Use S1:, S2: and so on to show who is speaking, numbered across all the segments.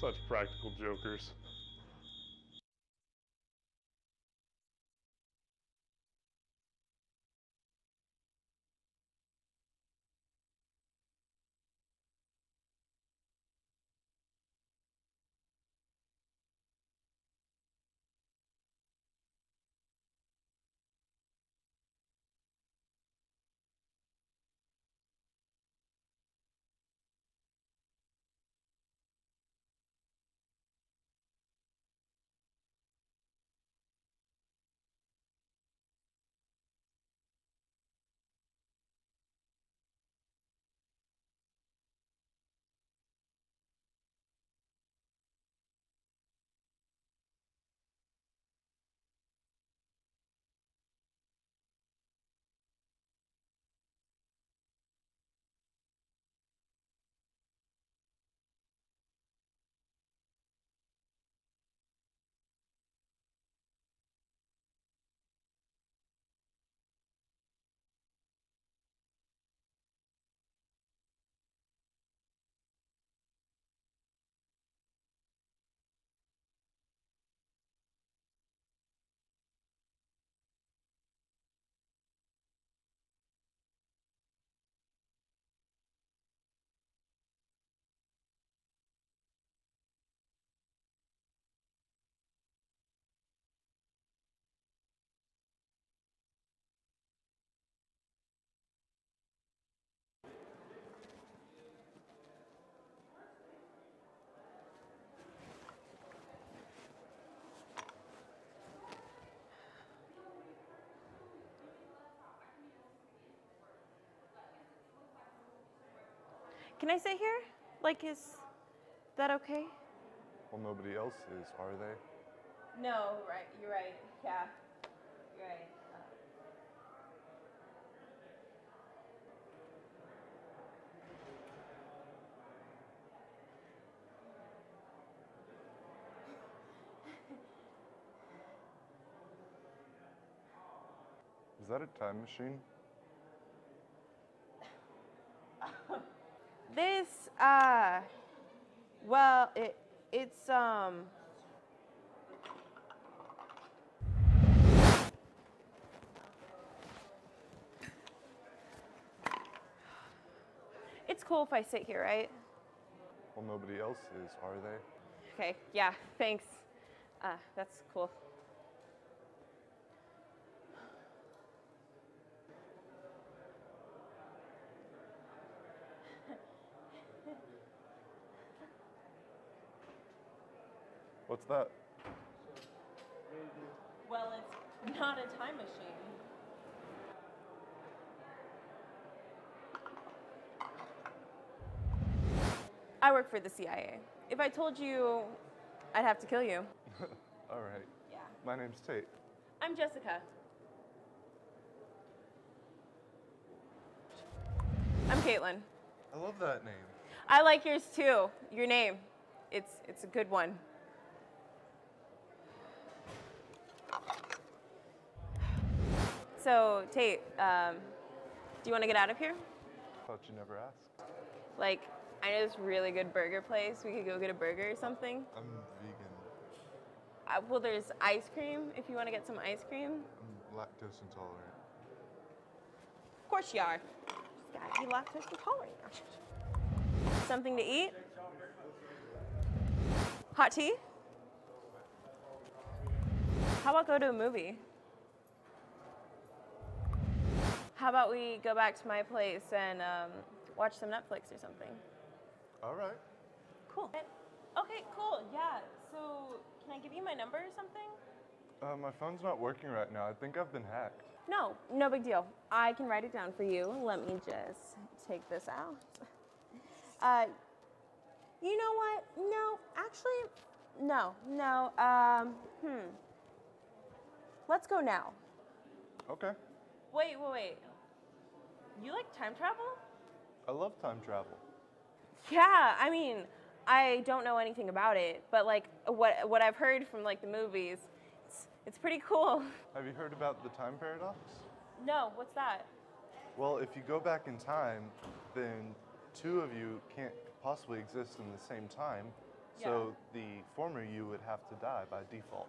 S1: Such practical jokers.
S2: Can I sit here? Like, is that okay?
S1: Well, nobody else is, are they?
S2: No, right. You're right. Yeah. You're right. Uh.
S1: Is that a time machine?
S2: This, uh, well, it, it's, um, it's cool if I sit here, right?
S1: Well, nobody else is, are they?
S2: Okay, yeah, thanks. Uh, that's cool.
S1: That?
S2: Well, it's not a time machine. I work for the CIA. If I told you, I'd have to kill you.
S1: All right.
S2: Yeah.
S1: My name's Tate.
S2: I'm Jessica. I'm Caitlin.
S1: I love that name.
S2: I like yours too. Your name. It's it's a good one. So Tate, um, do you want to get out of here?
S1: Thought you never asked.
S2: Like, I know this really good burger place. We could go get a burger or something.
S1: I'm vegan.
S2: Uh, well, there's ice cream if you want to get some ice cream.
S1: I'm lactose intolerant.
S2: Of course you are. Just gotta be lactose intolerant. Something to eat? Hot tea? How about go to a movie? How about we go back to my place and um, watch some Netflix or something?
S1: All right.
S2: Cool. Okay, cool. Yeah. So, can I give you my number or something?
S1: Uh, my phone's not working right now. I think I've been hacked.
S2: No, no big deal. I can write it down for you. Let me just take this out. Uh, you know what? No, actually, no, no. Um, hmm. Let's go now.
S1: Okay.
S2: Wait, wait, wait. You like time travel?
S1: I love time travel.
S2: Yeah, I mean, I don't know anything about it, but like what what I've heard from like the movies, it's it's pretty cool.
S1: Have you heard about the time paradox?
S2: No, what's that?
S1: Well, if you go back in time, then two of you can't possibly exist in the same time. So the former you would have to die by default.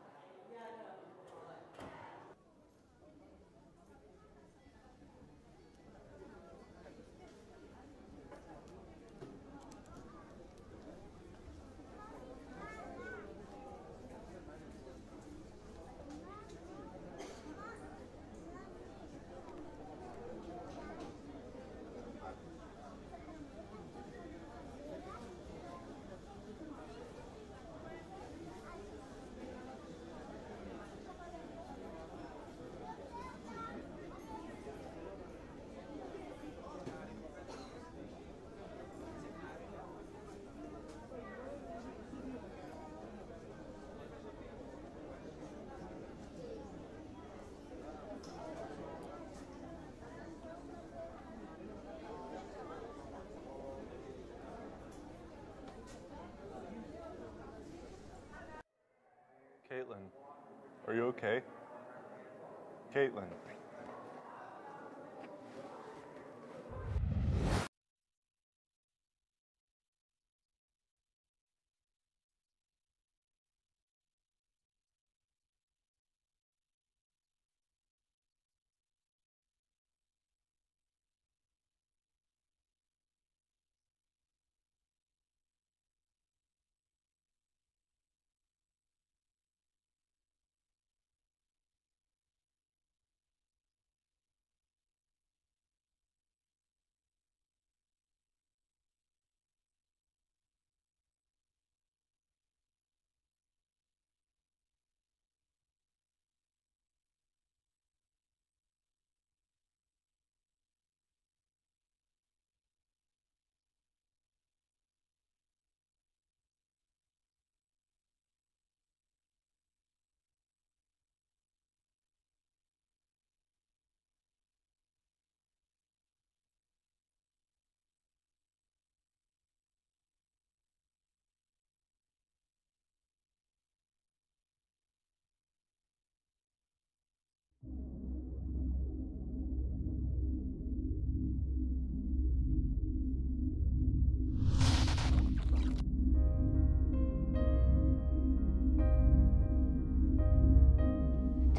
S1: Caitlin, are you okay? Caitlin.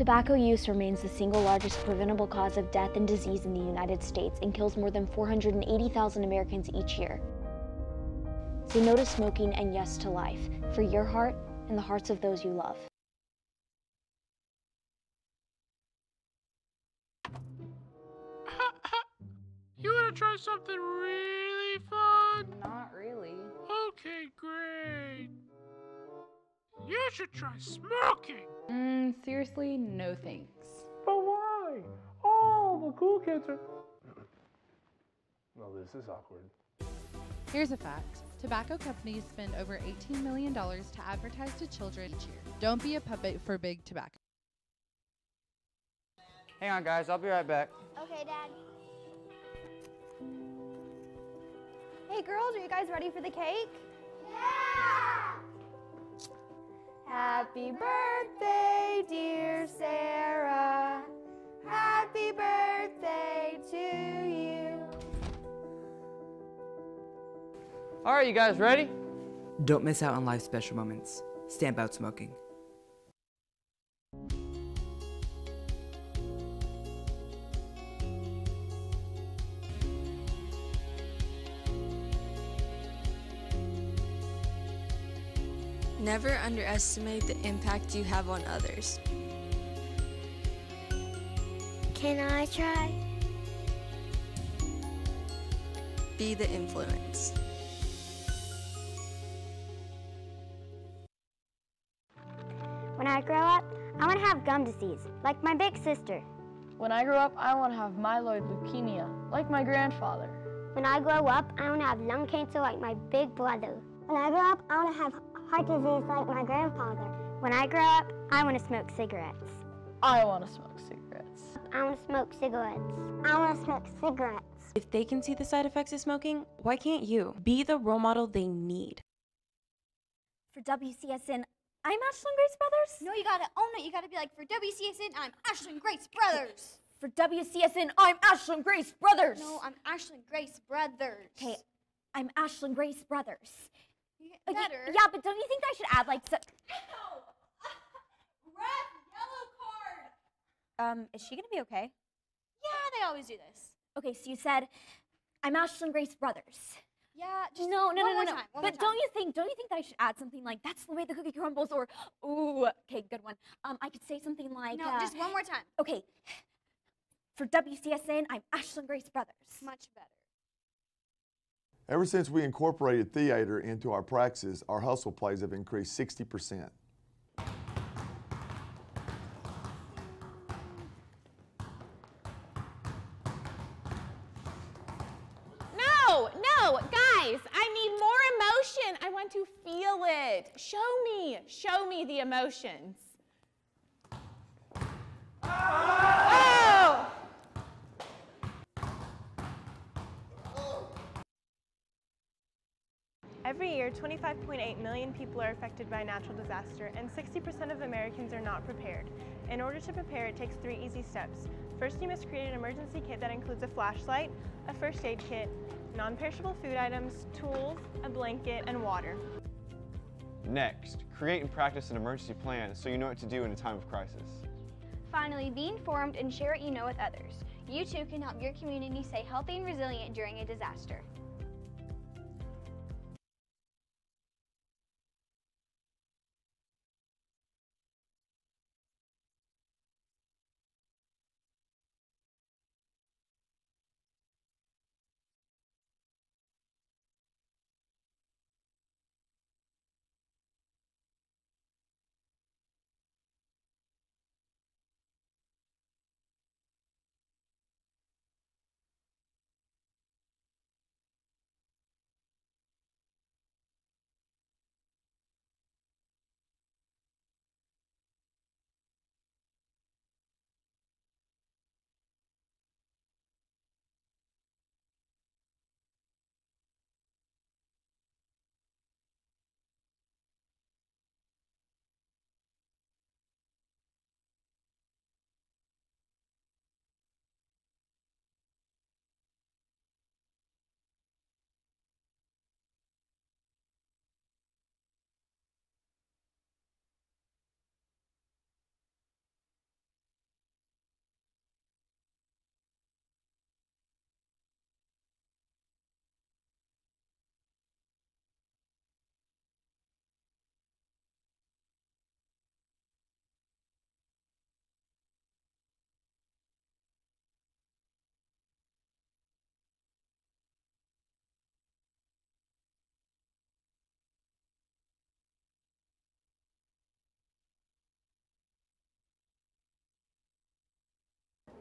S3: Tobacco use remains the single largest preventable cause of death and disease in the United States and kills more than 480,000 Americans each year. Say no to smoking and yes to life for your heart and the hearts of those you love.
S4: You want to try something really fun?
S5: Not really.
S4: Okay, great. You should try smoking.
S5: Mm, seriously, no thanks.
S4: But why? All the cool kids are.
S1: Well, this is awkward.
S6: Here's a fact tobacco companies spend over $18 million to advertise to children each year. Don't be a puppet for big tobacco.
S7: Hang on, guys. I'll be right back.
S8: Okay, Dad. Hey, girls, are you guys ready for the cake? Yeah! Happy birthday, dear Sarah. Happy birthday to you.
S7: All right, you guys ready?
S9: Don't miss out on life's special moments. Stamp out smoking.
S10: Never underestimate the impact you have on others.
S11: Can I try?
S10: Be the influence.
S11: When I grow up, I want to have gum disease, like my big sister.
S12: When I grow up, I want to have myeloid leukemia, like my grandfather.
S11: When I grow up, I want to have lung cancer like my big brother. When I grow up, I want to have heart disease like my grandfather. When I grow up, I want to smoke cigarettes.
S12: I want to smoke cigarettes.
S11: I want to smoke cigarettes. I want to smoke cigarettes.
S13: If they can see the side effects of smoking, why can't you? Be the role model they need.
S8: For WCSN, I'm Ashlyn Grace Brothers.
S14: No, you gotta own it. You gotta be like, for WCSN, I'm Ashlyn Grace Brothers.
S8: For WCSN, I'm Ashlyn Grace Brothers.
S14: No, I'm Ashlyn Grace Brothers.
S8: Okay, I'm Ashlyn Grace Brothers.
S14: Okay, better.
S8: Yeah, but don't you think I should add like so?
S14: Red, yellow card.
S8: Um, is she gonna be okay?
S14: Yeah, they always do this.
S8: Okay, so you said, I'm Ashlyn Grace Brothers.
S14: Yeah, just
S8: no, no,
S14: one
S8: no, no, no.
S14: time.
S8: But don't you think? Don't you think that I should add something like "That's the way the cookie crumbles" or "Ooh"? Okay, good one. Um, I could say something like,
S14: No,
S8: uh,
S14: just one more time.
S8: Okay. For WCSN, I'm Ashlyn Grace Brothers.
S14: Much better.
S15: Ever since we incorporated theater into our practices, our hustle plays have increased 60%.
S2: No, no, guys, I need more emotion. I want to feel it. Show me, show me the emotions. Oh!
S16: Every year, 25.8 million people are affected by a natural disaster, and 60% of Americans are not prepared. In order to prepare, it takes three easy steps. First, you must create an emergency kit that includes a flashlight, a first aid kit, non-perishable food items, tools, a blanket, and water.
S17: Next, create and practice an emergency plan so you know what to do in a time of crisis.
S8: Finally, be informed and share what you know with others. You too can help your community stay healthy and resilient during a disaster.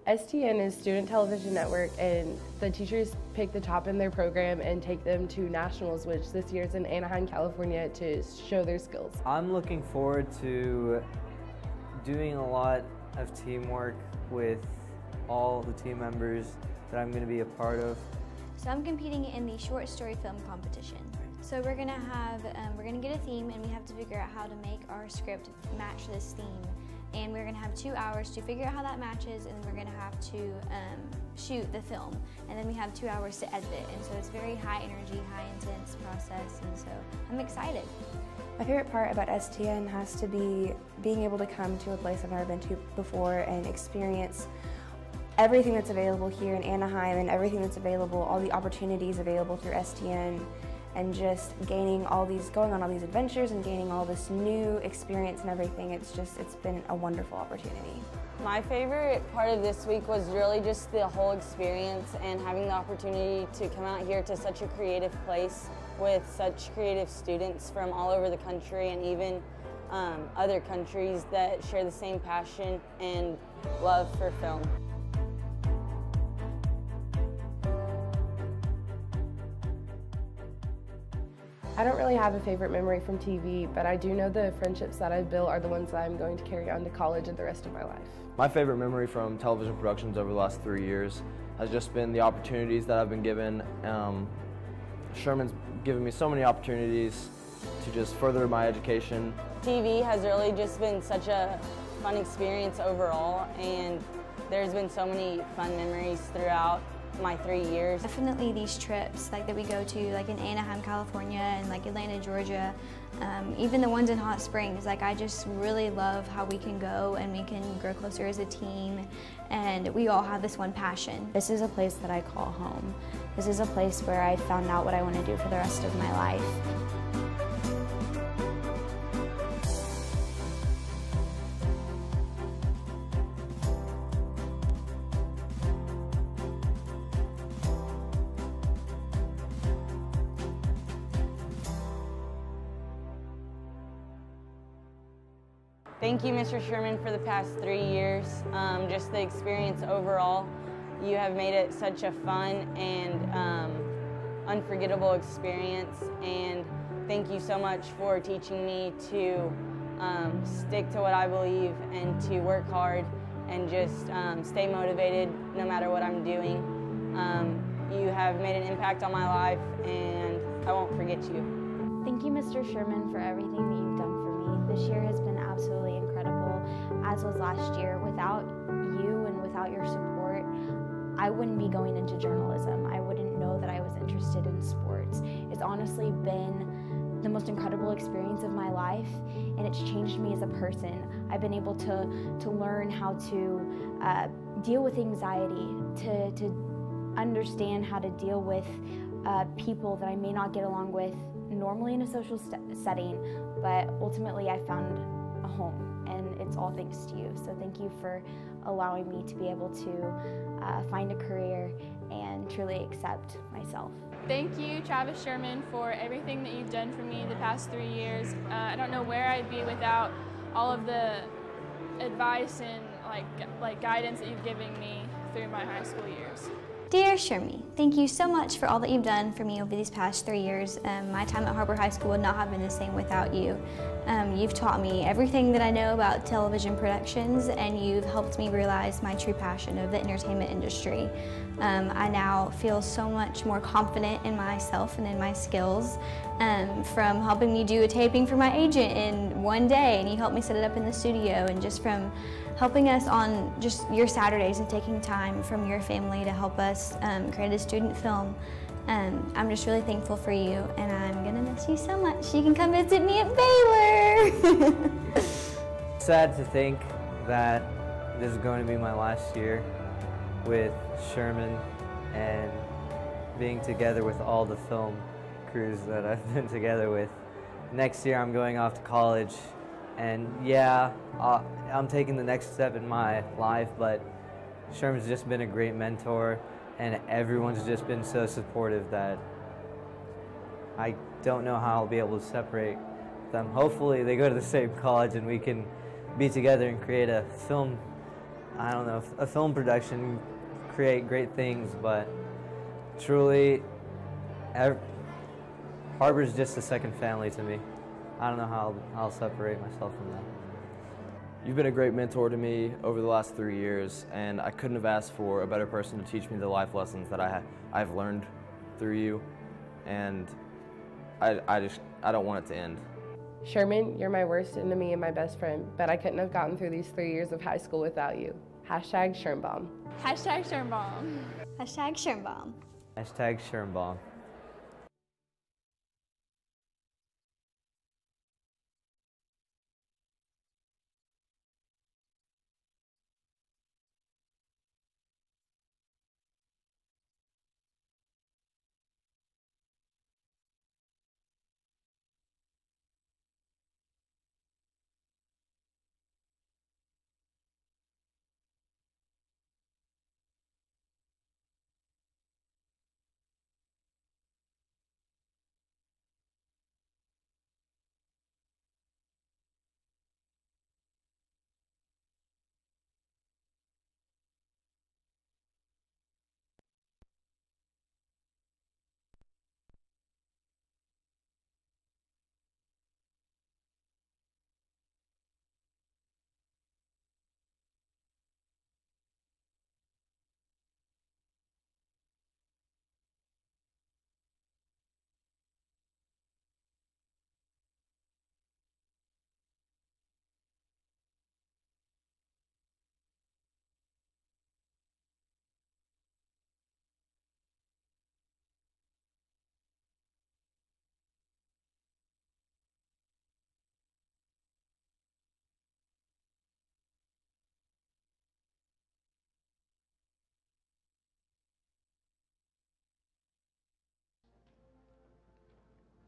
S18: STN is Student Television Network, and the teachers pick the top in their program and take them to nationals, which this year is in Anaheim, California, to show their skills.
S19: I'm looking forward to doing a lot of teamwork with all the team members that I'm going to be a part of.
S8: So I'm competing in the short story film competition. So we're gonna have, um, we're gonna get a theme and we have to figure out how to make our script match this theme. And we're gonna have two hours to figure out how that matches and then we're gonna have to um, shoot the film. And then we have two hours to edit it. And so it's very high energy, high intense process. And so I'm excited.
S20: My favorite part about STN has to be being able to come to a place I've never been to before and experience everything that's available here in Anaheim and everything that's available, all the opportunities available through STN, and just gaining all these, going on all these adventures and gaining all this new experience and everything. It's just, it's been a wonderful opportunity.
S21: My favorite part of this week was really just the whole experience and having the opportunity to come out here to such a creative place with such creative students from all over the country and even um, other countries that share the same passion and love for film.
S18: I don't really have a favorite memory from TV, but I do know the friendships that I've built are the ones that I'm going to carry on to college and the rest of my life.
S22: My favorite memory from television productions over the last three years has just been the opportunities that I've been given. Um, Sherman's given me so many opportunities to just further my education.
S21: TV has really just been such a fun experience overall and there's been so many fun memories throughout my three years.
S8: Definitely these trips like that we go to like in Anaheim, California and like Atlanta, Georgia, um, even the ones in Hot Springs. Like I just really love how we can go and we can grow closer as a team and we all have this one passion.
S20: This is a place that I call home. This is a place where I found out what I want to do for the rest of my life.
S21: Thank you, Mr. Sherman, for the past three years. Um, just the experience overall. You have made it such a fun and um, unforgettable experience. And thank you so much for teaching me to um, stick to what I believe and to work hard and just um, stay motivated no matter what I'm doing. Um, you have made an impact on my life and I won't forget you.
S3: Thank you, Mr. Sherman, for everything that you've done for me. This year has been absolutely incredible, as was last year. Without you and without your support, I wouldn't be going into journalism. I wouldn't know that I was interested in sports. It's honestly been the most incredible experience of my life, and it's changed me as a person. I've been able to, to learn how to uh, deal with anxiety, to, to understand how to deal with uh, people that I may not get along with normally in a social setting, but ultimately I found a home, it's all thanks to you. So thank you for allowing me to be able to uh, find a career and truly accept myself.
S23: Thank you, Travis Sherman, for everything that you've done for me the past three years. Uh, I don't know where I'd be without all of the advice and like like guidance that you've given me through my high school years.
S8: Dear Shermie, thank you so much for all that you've done for me over these past three years. Um, my time at Har-Ber High School would not have been the same without you. Um, you've taught me everything that I know about television productions and you've helped me realize my true passion of the entertainment industry. Um, I now feel so much more confident in myself and in my skills um, from helping me do a taping for my agent in one day and you helped me set it up in the studio and just from helping us on just your Saturdays and taking time from your family to help us um, create a student film. Um, I'm just really thankful for you and I'm gonna miss you so much. You can come visit me at Baylor.
S19: Sad to think that this is going to be my last year with Sherman and being together with all the film crews that I've been together with. Next year I'm going off to college and yeah, uh, I'm taking the next step in my life, but Sherman's just been a great mentor and everyone's just been so supportive that I don't know how I'll be able to separate them. Hopefully they go to the same college and we can be together and create a film, I don't know, a film production, create great things, but truly, Har-Ber's just a second family to me. I don't know how I'll, I'll separate myself from that.
S22: You've been a great mentor to me over the last three years, and I couldn't have asked for a better person to teach me the life lessons that I ha- I've learned through you, and I, I just I don't want it to end.
S18: Sherman, you're my worst enemy and my best friend, but I couldn't have gotten through these three years of high school without you. Hashtag Shermbaum.
S23: Hashtag Shermbaum.
S8: Hashtag Shermbaum.
S19: Hashtag Shermbaum.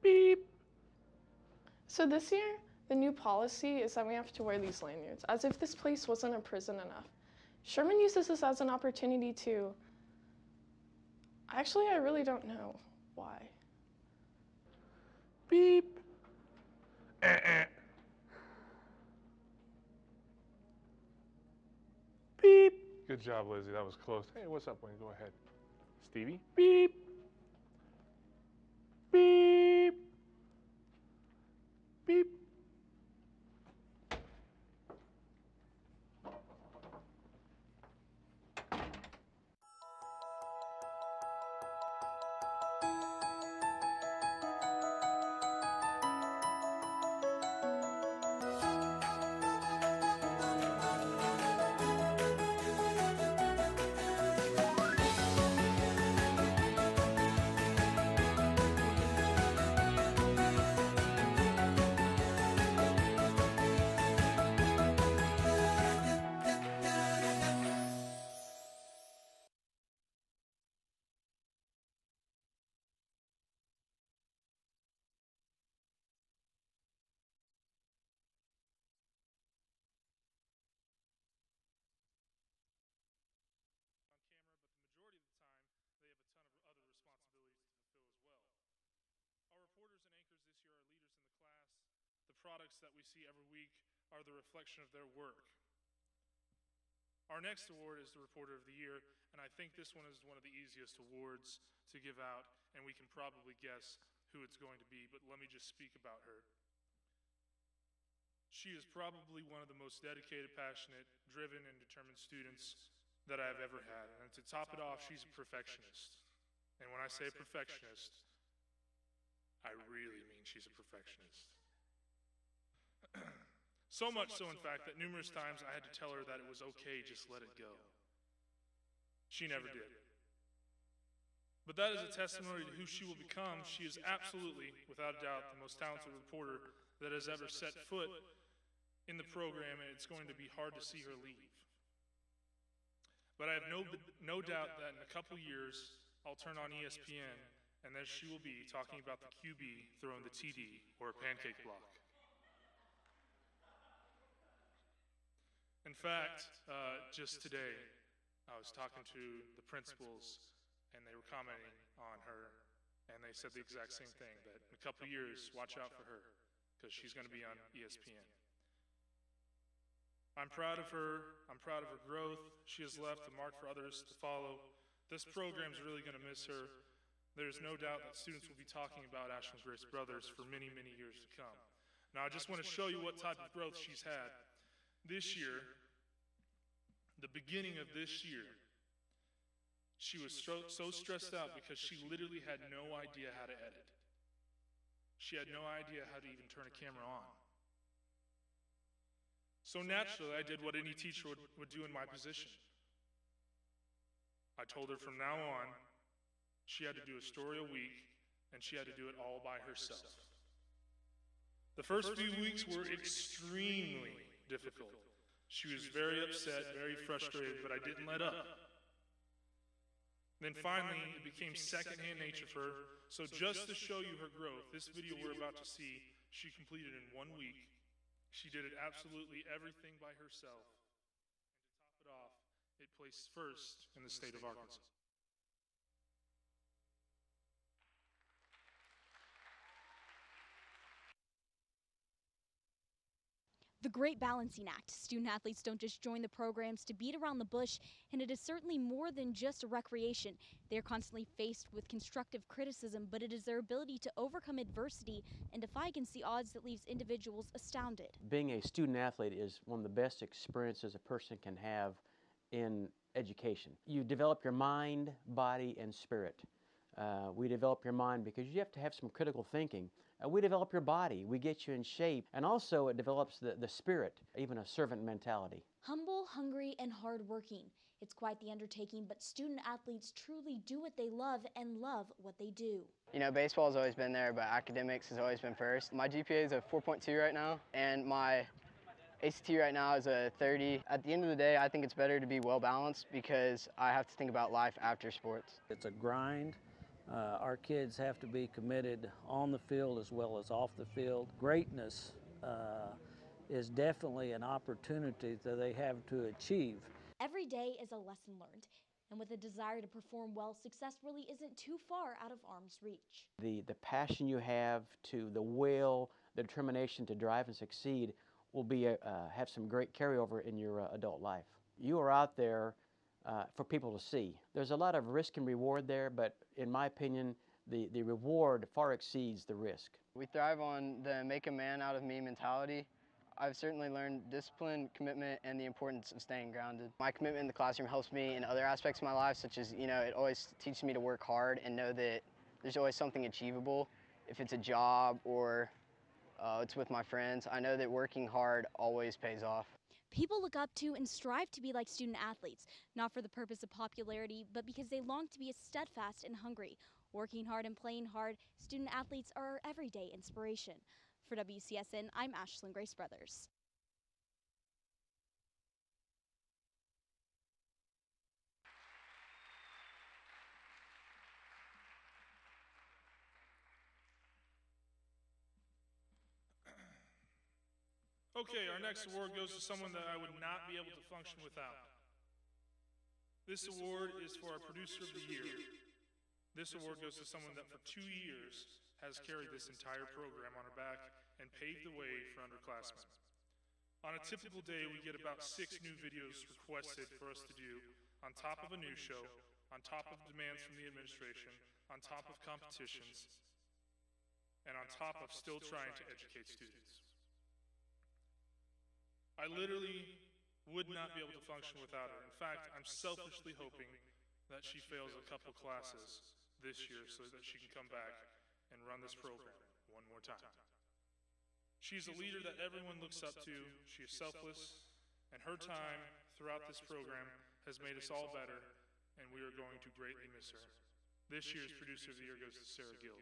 S12: Beep. So this year, the new policy is that we have to wear these lanyards, as if this place wasn't a prison enough. Sherman uses this as an opportunity to. Actually, I really don't know why.
S24: Beep. Eh-eh. Beep. Good job, Lizzie. That was close. Hey, what's up, Wayne? Go ahead. Stevie. Beep. Beep. Beep. Products that we see every week are the reflection of their work. Our next award is the Reporter of the Year, and I think this one is one of the easiest awards to give out, and we can probably guess who it's going to be, but let me just speak about her. She is probably one of the most dedicated, passionate, driven, and determined students that I've ever had. And to top it off, she's a perfectionist. And when I say perfectionist, I really mean she's a perfectionist. so much so, in fact, that numerous times I had to tell her that it was okay, just let it go. She never did. But that is a testimony to who she will become. She is absolutely, without a doubt, the most talented reporter that has ever set foot in the program, and it's going to be hard to see her leave. But I have no, no doubt that in a couple years, I'll turn on ESPN, and there she will be talking about the QB throwing the TD or a pancake block. In fact, uh, just today, I was talking to the principals, and they were commenting on her, and they said the exact same thing that in a couple years, watch out for her, because she's going to be on ESPN. I'm proud of her. I'm proud of her growth. She has left a mark for others to follow. This program is really going to miss her. There's no doubt that students will be talking about Ashlyn Grace Brothers for many, many years to come. Now, I just want to show you what type of growth she's had. This year, the beginning of this year, she was so, so stressed out because she literally had no idea how to edit. She had no idea how to even turn a camera on. So naturally, I did what any teacher would, would do in my position. I told her from now on, she had to do a story a week, and she had to do it all by herself. The first few weeks were extremely difficult. She was very upset, very frustrated, but I didn't let up. Then finally, it became secondhand nature for her. So just to show you her growth, this video we're about to see, she completed in one week. She did it absolutely everything by herself. And to top it off, it placed first in the state of Arkansas.
S25: The Great Balancing Act. Student athletes don't just join the programs to beat around the bush, and it is certainly more than just a recreation. They are constantly faced with constructive criticism, but it is their ability to overcome adversity and defy against the odds that leaves individuals astounded.
S26: Being a student athlete is one of the best experiences a person can have in education. You develop your mind, body, and spirit. Uh, we develop your mind because you have to have some critical thinking. Uh, we develop your body, we get you in shape, and also it develops the, the spirit, even a servant mentality.
S25: Humble, hungry, and hardworking. It's quite the undertaking, but student athletes truly do what they love and love what they do.
S27: You know, baseball has always been there, but academics has always been first. My GPA is a 4.2 right now, and my ACT right now is a 30. At the end of the day, I think it's better to be well balanced because I have to think about life after sports.
S28: It's a grind
S29: Uh, our kids have to be committed on the field as well as off the field. Greatness uh, is definitely an opportunity that they have to achieve.
S25: Every day is a lesson learned, and with a desire to perform well, success really isn't too far out of arm's reach.
S26: The, the passion you have to the will, the determination to drive and succeed will be a, uh, have some great carryover in your uh, adult life. You are out there uh, for people to see. There's a lot of risk and reward there, but in my opinion, the, the reward far exceeds the risk.
S27: We thrive on the make a man out of me mentality. I've certainly learned discipline, commitment, and the importance of staying grounded. My commitment in the classroom helps me in other aspects of my life, such as, you know, it always teaches me to work hard and know that there's always something achievable. If it's a job or uh, it's with my friends, I know that working hard always pays off.
S25: People look up to and strive to be like student athletes, not for the purpose of popularity, but because they long to be as steadfast and hungry. Working hard and playing hard, student athletes are our everyday inspiration. For WCSN, I'm Ashlyn Grace Brothers.
S24: Okay, our next award goes to someone that I would not be able to function without. This award is for our producer of the year. This award goes to someone that for two years has carried this entire program on her back and paved the way for underclassmen. On a typical day, we get about six new videos requested for us to do, on top of a new show, on top of demands from the administration, on top of competitions, and on top of still trying to educate students. I literally would not be able to function without her. In fact, I'm selfishly hoping that she fails a couple classes this year so that she can come back and run this program one more time. She's a leader that everyone looks up to. She is selfless, and her time throughout this program has made us all better, and we are going to greatly miss her. This year's Producer of the Year goes to Sarah Gill.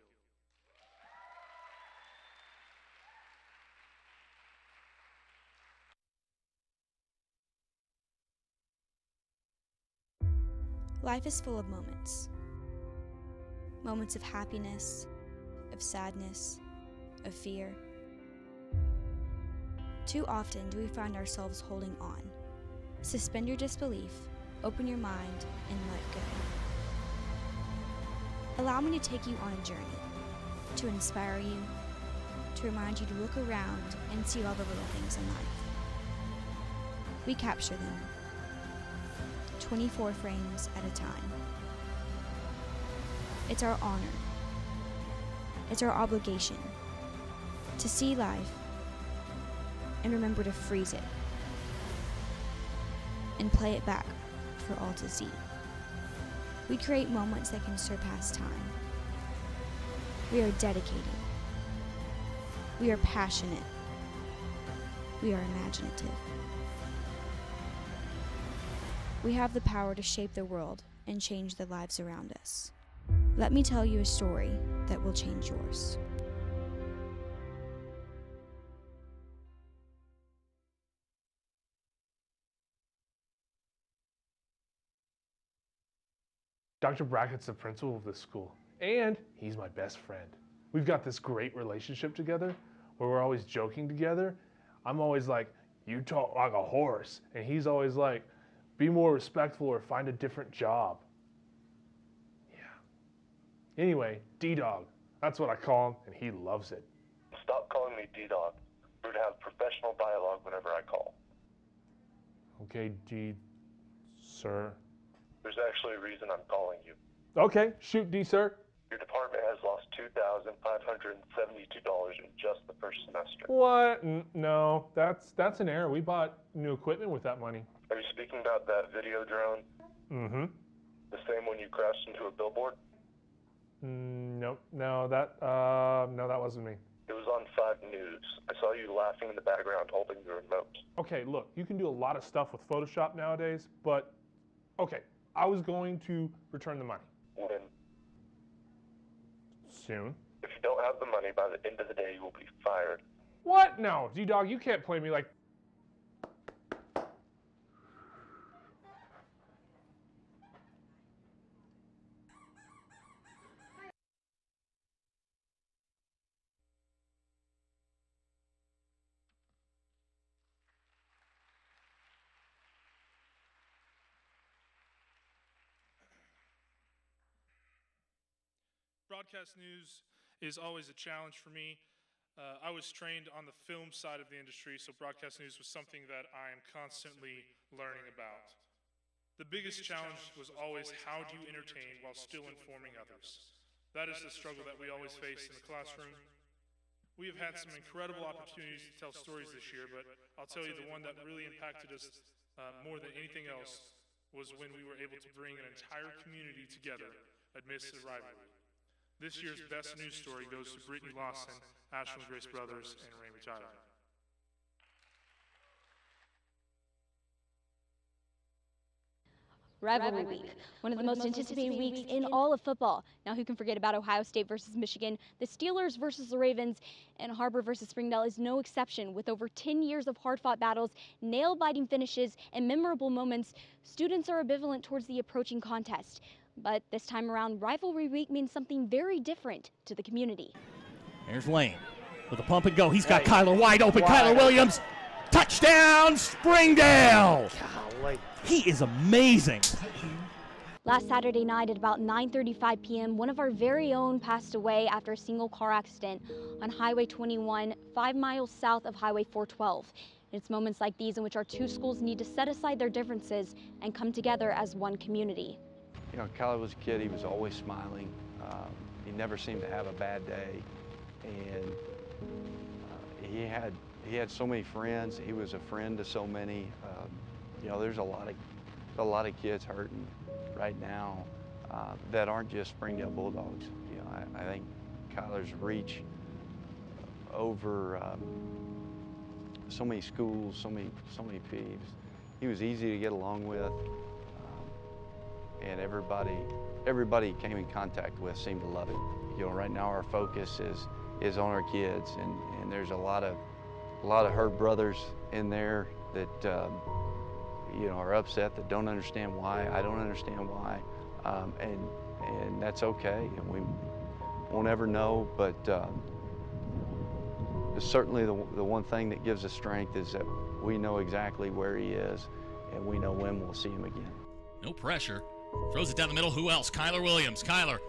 S20: Life is full of moments moments of happiness, of sadness, of fear. Too often do we find ourselves holding on. Suspend your disbelief, open your mind, and let go. Allow me to take you on a journey, to inspire you, to remind you to look around and see all the little things in life. We capture them 24 frames at a time. It's our honor. It's our obligation to see life and remember to freeze it and play it back for all to see. We create moments that can surpass time. We are dedicated. We are passionate. We are imaginative. We have the power to shape the world and change the lives around us. Let me tell you a story that will change yours.
S30: Dr. Brackett's the principal of this school, and he's my best friend. We've got this great relationship together where we're always joking together. I'm always like, You talk like a horse. And he's always like, Be more respectful or find a different job. Yeah. Anyway, D Dog. That's what I call him, and he loves it.
S31: Stop calling me D-Dog. We're to have professional dialogue whenever I call.
S30: Okay, D. Sir.
S31: There's actually a reason I'm calling you.
S30: Okay, shoot, D, sir.
S31: Your department has lost $2,572 in just the first semester.
S30: What? No, that's that's an error. We bought new equipment with that money.
S31: Are you speaking about that video drone?
S30: Mm-hmm.
S31: The same one you crashed into a billboard?
S30: Mm, nope. No, that uh, no, that wasn't me.
S31: It was on 5 News. I saw you laughing in the background holding the remote.
S30: Okay, look, you can do a lot of stuff with Photoshop nowadays, but okay, I was going to return the money
S31: When?
S30: soon.
S31: If you don't have the money by the end of the day, you will be fired.
S30: What? No, D Dog, you can't play me like.
S24: Broadcast news is always a challenge for me. Uh, I was trained on the film side of the industry, so broadcast news was something that I am constantly learning about. The biggest challenge was always how do you entertain while still informing others? That is the struggle that we always face in the classroom. We have had some incredible opportunities to tell stories this year, but I'll tell you the one that really impacted us uh, more than anything else was when we were able to bring an entire community together amidst a rivalry. This year's best news story goes to Brittany Lawson, Ashlyn Grace Brothers, and Raymond Tyler.
S25: Rivalry Week, one of the most anticipated weeks in all of football. Now, who can forget about Ohio State versus Michigan? The Steelers versus the Ravens and Har-Ber versus Springdale is no exception. With over 10 years of hard fought battles, nail biting finishes, and memorable moments, students are ambivalent towards the approaching contest. But this time around, Rivalry Week means something very different to the community.
S32: Here's Lane with a pump and go. He's got Kyler wide open. Wide Kyler Williams, touchdown, Springdale.
S33: Golly.
S32: He is amazing.
S25: Last Saturday night at about 9:35 p.m., one of our very own passed away after a single car accident on Highway 21, 5 miles south of Highway 412. It's moments like these in which our two schools need to set aside their differences and come together as one community.
S34: You know, Kyler was a kid, he was always smiling. Um, he never seemed to have a bad day. And uh, he had he had so many friends. He was a friend to so many. Um, you know, there's a lot of a lot of kids hurting right now uh, that aren't just Springdale Bulldogs. You know, I, I think Kyler's reach over um, so many schools, so many so many peeves. He was easy to get along with, and everybody everybody came in contact with seemed to love it. You know, right now our focus is is on our kids, and, and there's a lot of a lot of hurt brothers in there that um, you know are upset that don't understand why. I don't understand why, um, and and that's okay, and we won't ever know. But um, certainly the, the one thing that gives us strength is that we know exactly where he is, and we know when we'll see him again.
S32: No pressure. Throws it down the middle. Who else? Kyler Williams. Kyler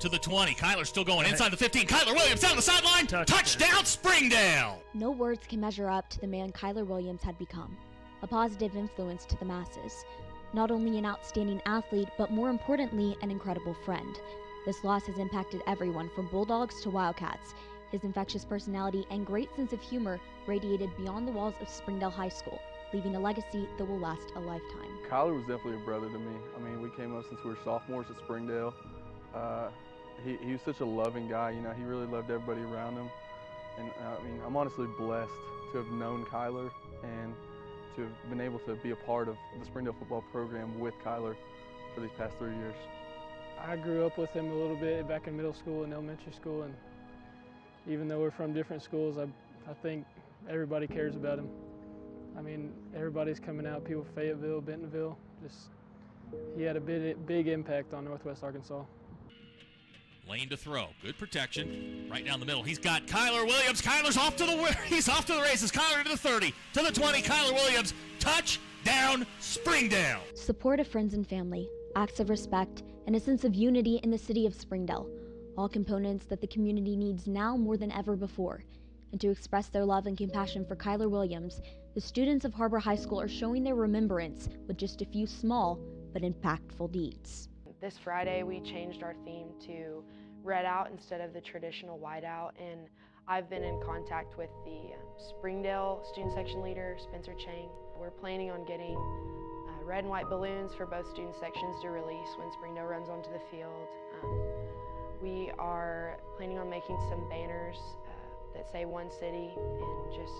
S32: to the 20. Kyler still going inside the 15. Kyler Williams down the sideline. Touchdown. Touchdown, Springdale.
S3: No words can measure up to the man Kyler Williams had become. A positive influence to the masses. Not only an outstanding athlete, but more importantly, an incredible friend. This loss has impacted everyone from Bulldogs to Wildcats. His infectious personality and great sense of humor radiated beyond the walls of Springdale High School, leaving a legacy that will last a lifetime.
S35: Kyler was definitely a brother to me. I mean, we came up since we were sophomores at Springdale. Uh, he, he was such a loving guy, you know, he really loved everybody around him. And uh, I mean, I'm honestly blessed to have known Kyler and to have been able to be a part of the Springdale football program with Kyler for these past three years.
S28: I grew up with him a little bit back in middle school and elementary school, and even though we're from different schools, I, I think everybody cares about him. I mean, everybody's coming out, people Fayetteville, Bentonville, just he had a big, big impact on Northwest Arkansas.
S32: Lane to throw. Good protection. Right down the middle. He's got Kyler Williams. Kyler's off to the he's off to the races. Kyler to the 30, to the 20. Kyler Williams. Touchdown, Springdale.
S3: Support of friends and family, acts of respect, and a sense of unity in the city of Springdale. All components that the community needs now more than ever before. And to express their love and compassion for Kyler Williams, the students of Har-Ber High School are showing their remembrance with just a few small but impactful deeds.
S18: This Friday, we changed our theme to red out instead of the traditional white out, and I've been in contact with the Springdale student section leader, Spencer Chang. We're planning on getting uh, red and white balloons for both student sections to release when Springdale runs onto the field. Um, we are planning on making some banners uh, that say one city and just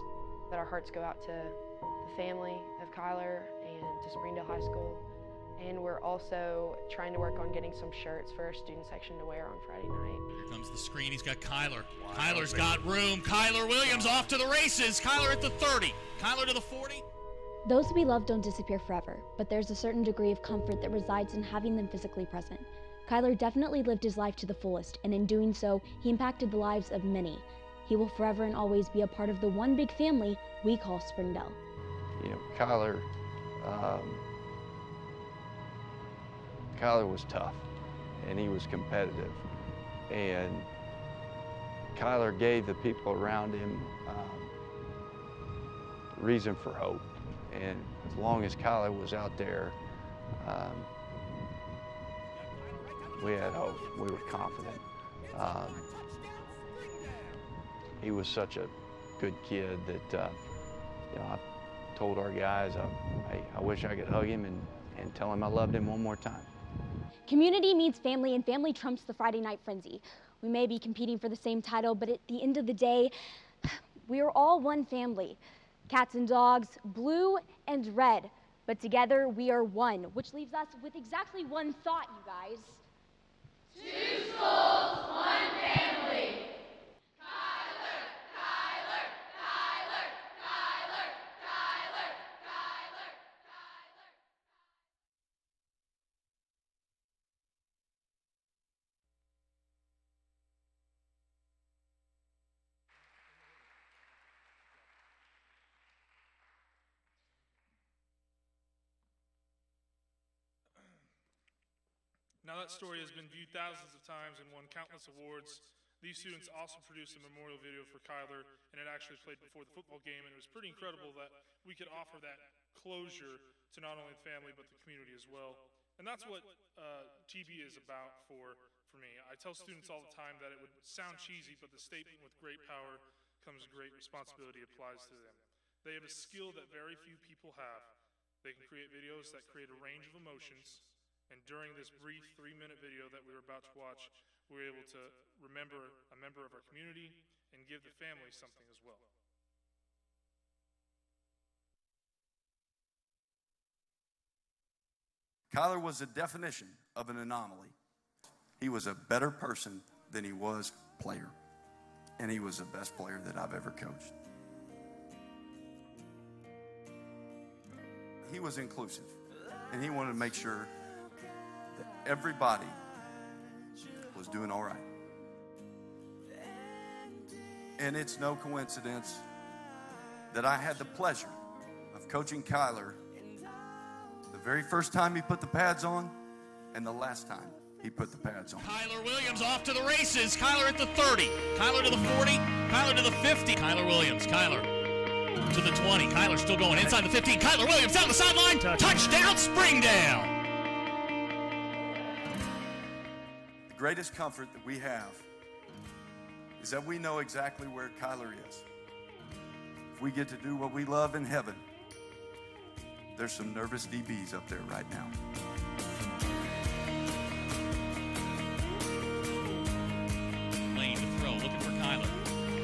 S18: that our hearts go out to the family of Kyler and to Springdale High School. And we're also trying to work on getting some shirts for our student section to wear on Friday night.
S32: Here comes the screen. He's got Kyler. Wow, Kyler's got room. Kyler Williams off to the races. Kyler at the 30. Kyler to the 40.
S3: Those we love don't disappear forever, but there's a certain degree of comfort that resides in having them physically present. Kyler definitely lived his life to the fullest, and in doing so, he impacted the lives of many. He will forever and always be a part of the one big family we call Springdale.
S34: You know, Kyler, um, Kyler was tough and he was competitive. And Kyler gave the people around him um, reason for hope. And as long as Kyler was out there, um, we had hope. We were confident. Um, he was such a good kid that, uh, you know, I told our guys, I, I, I wish I could hug him and, and tell him I loved him one more time.
S25: Community meets family, and family trumps the Friday night frenzy. We may be competing for the same title, but at the end of the day, we are all one family. Cats and dogs, blue and red. But together we are one, which leaves us with exactly one thought, you guys.
S36: Two schools, one
S24: Now, that story has been viewed thousands of times and won countless awards. These students also produced a memorial video for Kyler, and it actually played before the football game, and it was pretty incredible that we could offer that closure to not only the family but the community as well. And that's what uh, TB is about for, for me. I tell students all the time that it would sound cheesy, but the statement with great power comes great responsibility applies to them. They have a skill that very few people have. They can create videos that create a range of emotions, and during this brief three minute video that we were about to watch, we were able to remember a member of our community and give the family something as well.
S33: Kyler was a definition of an anomaly. He was a better person than he was player. And he was the best player that I've ever coached. He was inclusive. And he wanted to make sure everybody was doing all right. And it's no coincidence that I had the pleasure of coaching Kyler the very first time he put the pads on and the last time he put the pads on.
S32: Kyler Williams off to the races. Kyler at the 30. Kyler to the 40. Kyler to the 50. Kyler Williams. Kyler to the 20. Kyler still going inside the 15. Kyler Williams down the sideline. Touchdown, Springdale.
S33: Greatest comfort that we have is that we know exactly where Kyler is. If we get to do what we love in heaven, there's some nervous DBs up there right now.
S32: Lane to throw, looking for Kyler.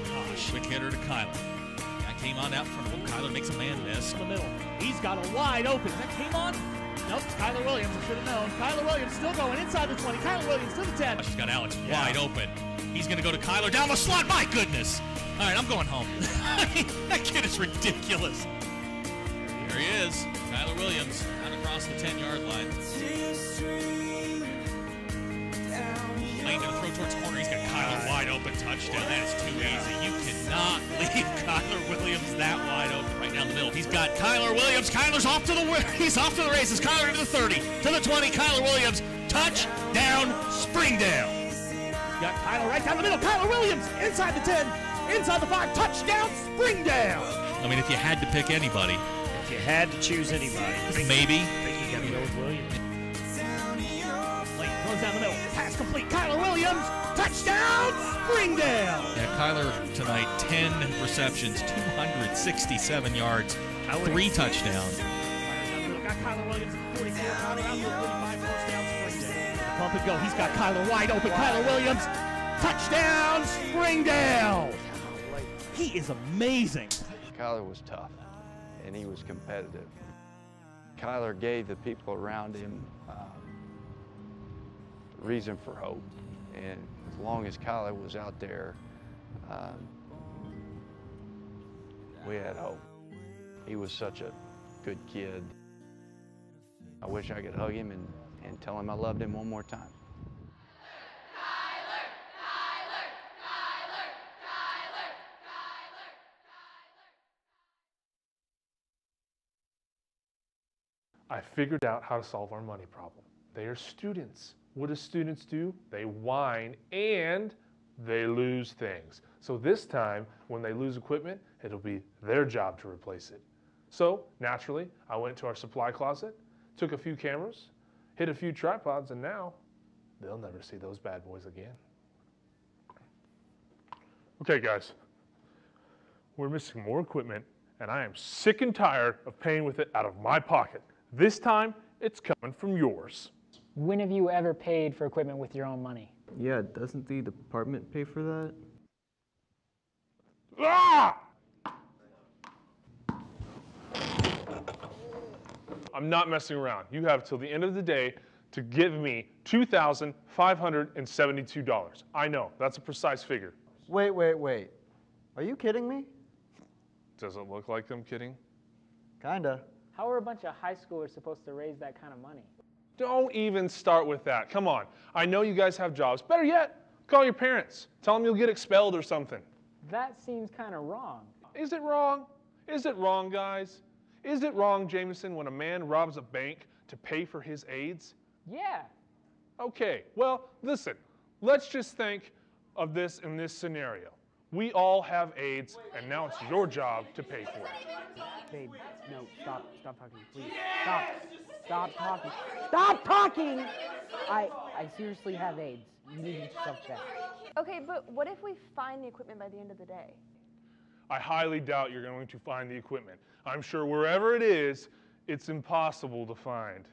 S32: Gosh, quick hitter to Kyler. Guy came on out front of him. Kyler makes a man miss.
S37: In the middle. He's got a wide open. That came on. Nope, Kyler Williams. I should have known. Kyler Williams still going inside the 20. Kyler Williams to the 10.
S32: He's got Alex wide open. He's going to go to Kyler down the slot. My goodness. All right, I'm going home. that kid is ridiculous. There he is. Kyler Williams out across the 10 yard line. Open. Touchdown. That is too easy. You cannot leave Kyler Williams that wide open right down the middle. He's got Kyler Williams. Kyler's off to the he's off to the races. Kyler to the 30, to the 20. Kyler Williams. Touchdown, Springdale.
S37: Got Kyler right down the middle. Kyler Williams inside the 10, inside the 5. Touchdown, Springdale.
S32: I mean, if you had to pick anybody,
S37: If you had to choose anybody,
S32: maybe.
S37: I think you got to go with Williams. Goes down the middle. Pass complete. Kyler Williams. Touchdown, Springdale.
S32: Yeah, Kyler tonight, 10 receptions, 267 yards, three touchdowns.
S37: Got Kyler Williams at 44. Kyler out to 45. First down, Springdale. Pump and go. He's got Kyler wide open. Kyler Williams. Touchdown, Springdale. He is amazing.
S34: Kyler was tough and he was competitive. Kyler gave the people around him um, reason for hope. And as long as Kyler was out there, um, we had hope. He was such a good kid. I wish I could hug him and, and tell him I loved him one more time.
S30: I figured out how to solve our money problem. They are students. What do students do? They whine and they lose things. So this time, when they lose equipment, it'll be their job to replace it. So naturally, I went to our supply closet, took a few cameras, hit a few tripods, and now they'll never see those bad boys again. Okay, guys, we're missing more equipment, and I am sick and tired of paying with it out of my pocket. This time, it's coming from yours.
S38: When have you ever paid for equipment with your own money?
S39: Yeah, doesn't the department pay for that?
S30: Ah! I'm not messing around. You have till the end of the day to give me $2,572. I know, that's a precise figure.
S39: Wait, wait, wait. Are you kidding me?
S30: Does it look like I'm kidding?
S39: Kinda.
S38: How are a bunch of high schoolers supposed to raise that kind of money?
S30: Don't even start with that. Come on. I know you guys have jobs. Better yet, call your parents. Tell them you'll get expelled or something.
S38: That seems kind of wrong.
S30: Is it wrong? Is it wrong, guys? Is it wrong, Jameson, when a man robs a bank to pay for his aids?
S38: Yeah.
S30: Okay, well, listen, let's just think of this in this scenario. We all have AIDS, and now it's your job to pay for it.
S38: Babe, no, stop, stop talking, please. Stop, stop talking. Stop talking! I, I seriously have AIDS. You need to get yourself checked.
S40: Okay, but what if we find the equipment by the end of the day?
S30: I highly doubt you're going to find the equipment. I'm sure wherever it is, it's impossible to find.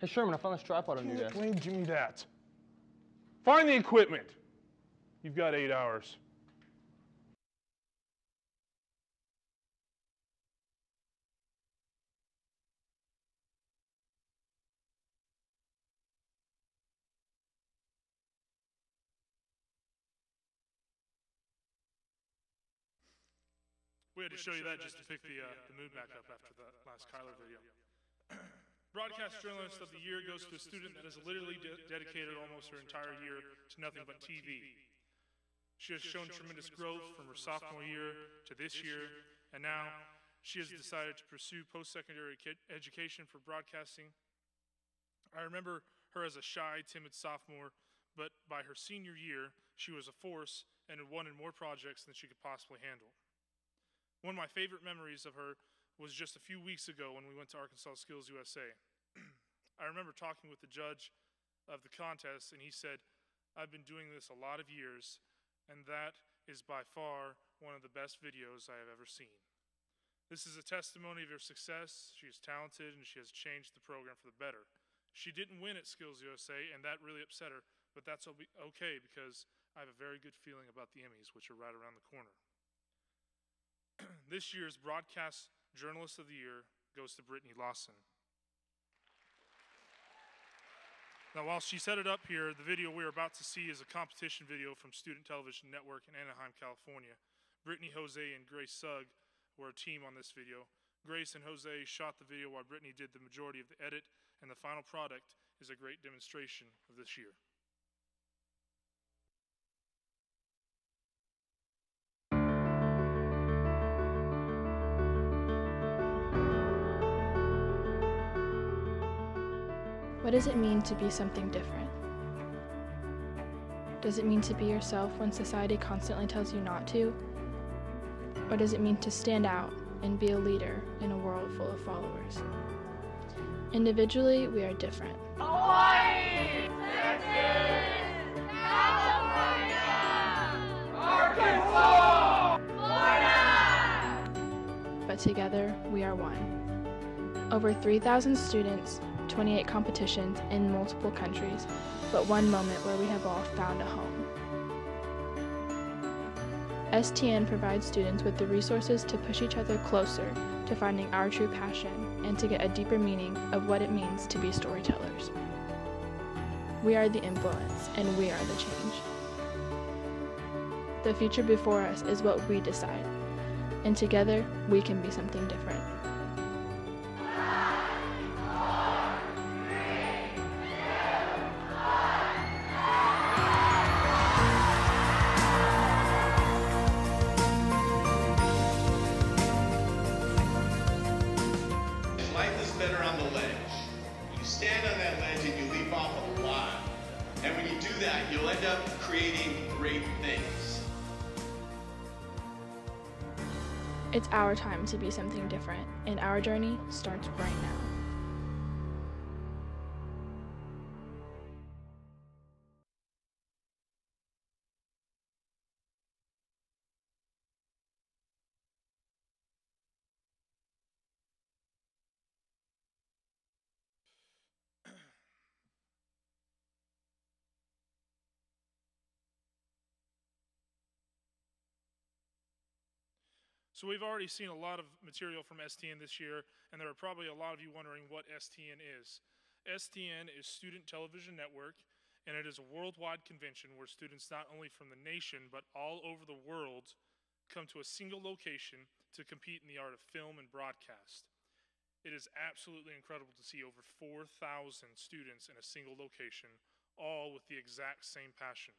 S39: Hey, Sherman, I found this tripod on your desk.
S30: Blame Jimmy that. Find the equipment. You've got eight hours.
S24: We had to show you that just to pick the, uh, the mood back up after that last Kyler video. Broadcast Journalist of the Year goes to a student that has literally de- dedicated almost her entire year to nothing but TV. She has shown tremendous growth from her sophomore year to this year, and now she has decided to pursue post secondary education for broadcasting. I remember her as a shy, timid sophomore, but by her senior year, she was a force and had won in more projects than she could possibly handle. One of my favorite memories of her was just a few weeks ago when we went to Arkansas Skills USA. I remember talking with the judge of the contest, and he said, I've been doing this a lot of years, and that is by far one of the best videos I have ever seen. This is a testimony of her success. She is talented, and she has changed the program for the better. She didn't win at Skills USA, and that really upset her, but that's okay because I have a very good feeling about the Emmys, which are right around the corner. this year's Broadcast Journalist of the Year goes to Brittany Lawson. Now, while she set it up here, the video we're about to see is a competition video from Student Television Network in Anaheim, California. Brittany, Jose, and Grace Sugg were a team on this video. Grace and Jose shot the video while Brittany did the majority of the edit, and the final product is a great demonstration of this year.
S12: What does it mean to be something different? Does it mean to be yourself when society constantly tells you not to? Or does it mean to stand out and be a leader in a world full of followers? Individually, we are different.
S36: Hawaii, Texas, California, Arkansas, Florida.
S12: But together, we are one. Over 3,000 students 28 competitions in multiple countries, but one moment where we have all found a home. STN provides students with the resources to push each other closer to finding our true passion and to get a deeper meaning of what it means to be storytellers. We are the influence, and we are the change. The future before us is what we decide, and together we can be something different. Our time to be something different, and our journey starts right now.
S24: So we've already seen a lot of material from STN this year, and there are probably a lot of you wondering what STN is. STN is Student Television Network, and it is a worldwide convention where students not only from the nation but all over the world come to a single location to compete in the art of film and broadcast. It is absolutely incredible to see over 4,000 students in a single location, all with the exact same passion.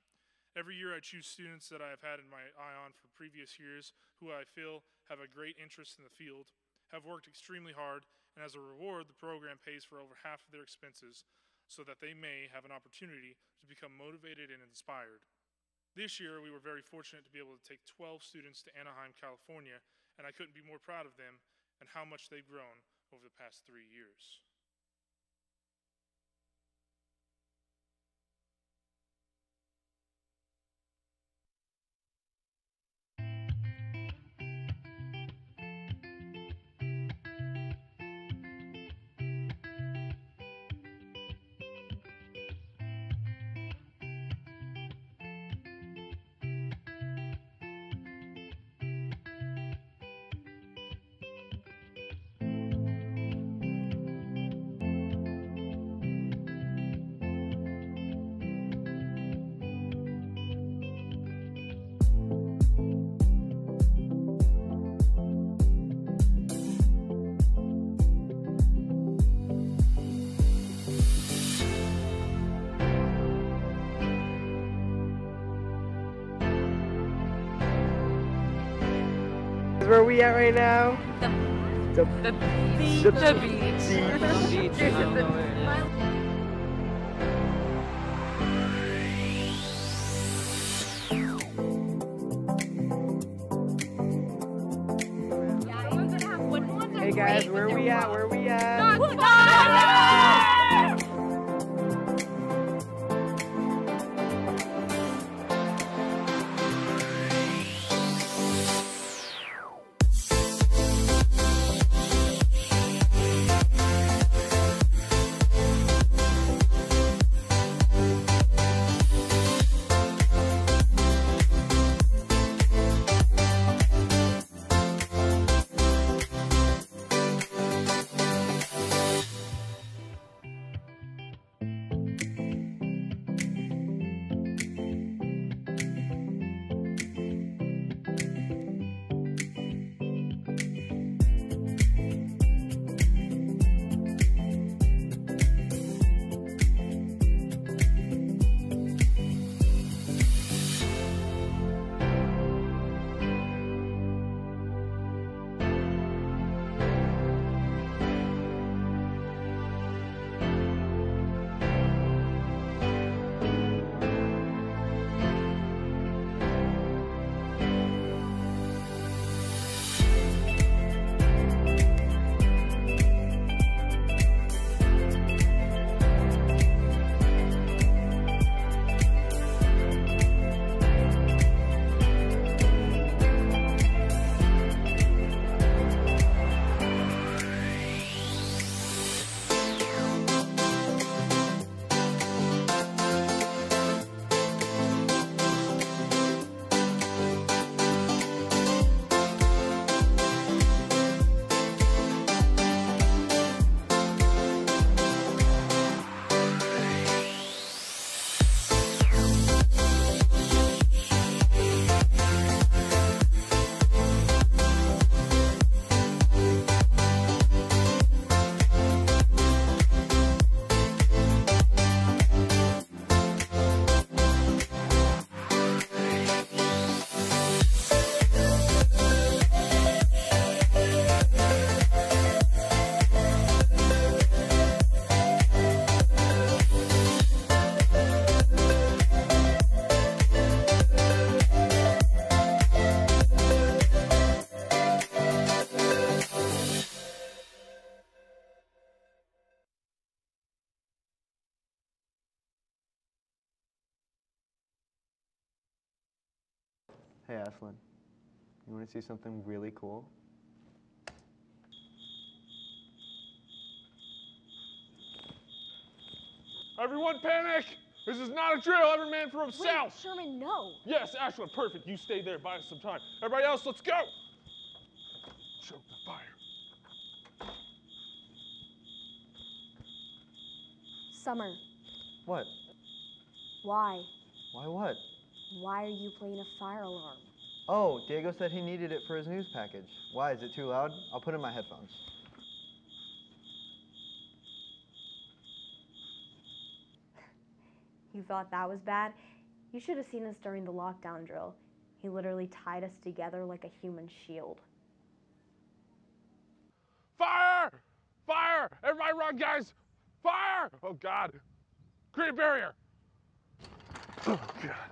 S24: Every year I choose students that I have had in my eye on for previous years who I feel have a great interest in the field, have worked extremely hard, and as a reward, the program pays for over half of their expenses so that they may have an opportunity to become motivated and inspired. This year, we were very fortunate to be able to take 12 students to Anaheim, California, and I couldn't be more proud of them and how much they've grown over the past three years.
S41: We at right now?
S36: The,
S41: the,
S36: beach.
S41: the,
S36: The beach.
S41: beach.
S36: There's a- the-
S41: Hey guys, where are we at? Where are we at?
S39: You want to see something really cool?
S30: Everyone panic! This is not a drill. Every man for himself.
S40: Wait, Sherman, no.
S30: Yes, Ashland, perfect. You stay there. Buy us some time. Everybody else, let's go. Choke the fire.
S40: Summer,
S39: What?
S40: why?
S39: Why what?
S40: Why are you playing a fire alarm?
S39: Oh, Diego said he needed it for his news package. Why? Is it too loud? I'll put in my headphones.
S40: You thought that was bad? You should have seen us during the lockdown drill. He literally tied us together like a human shield.
S30: Fire! Fire! Everybody run, guys! Fire! Oh, God. Create a barrier. Oh, God.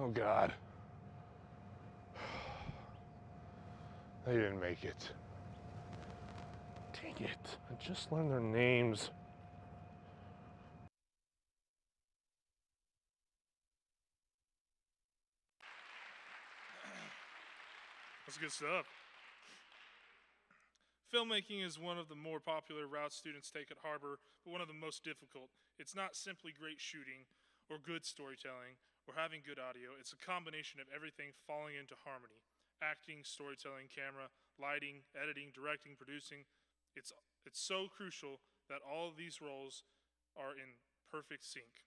S30: Oh, God. They didn't make it. Dang it. I just learned their names.
S24: That's good stuff. Filmmaking is one of the more popular routes students take at Har-Ber, but one of the most difficult. It's not simply great shooting or good storytelling or having good audio, it's a combination of everything falling into harmony acting, storytelling, camera, lighting, editing, directing, producing. It's, it's so crucial that all of these roles are in perfect sync.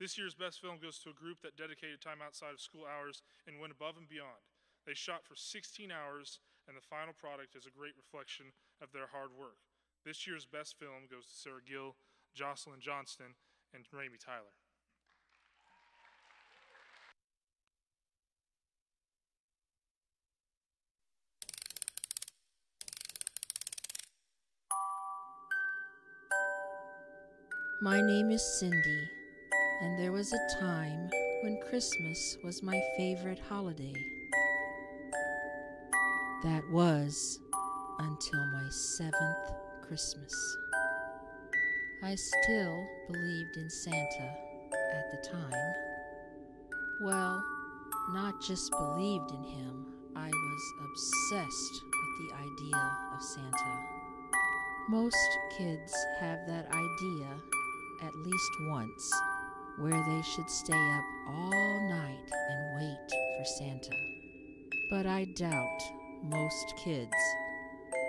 S24: This year's best film goes to a group that dedicated time outside of school hours and went above and beyond. They shot for 16 hours, and the final product is a great reflection of their hard work. This year's best film goes to Sarah Gill, Jocelyn Johnston, and Ramey Tyler.
S42: My name is Cindy, and there was a time when Christmas was my favorite holiday. That was until my seventh Christmas. I still believed in Santa at the time. Well, not just believed in him, I was obsessed with the idea of Santa. Most kids have that idea at least once, where they should stay up all night and wait for Santa. But I doubt most kids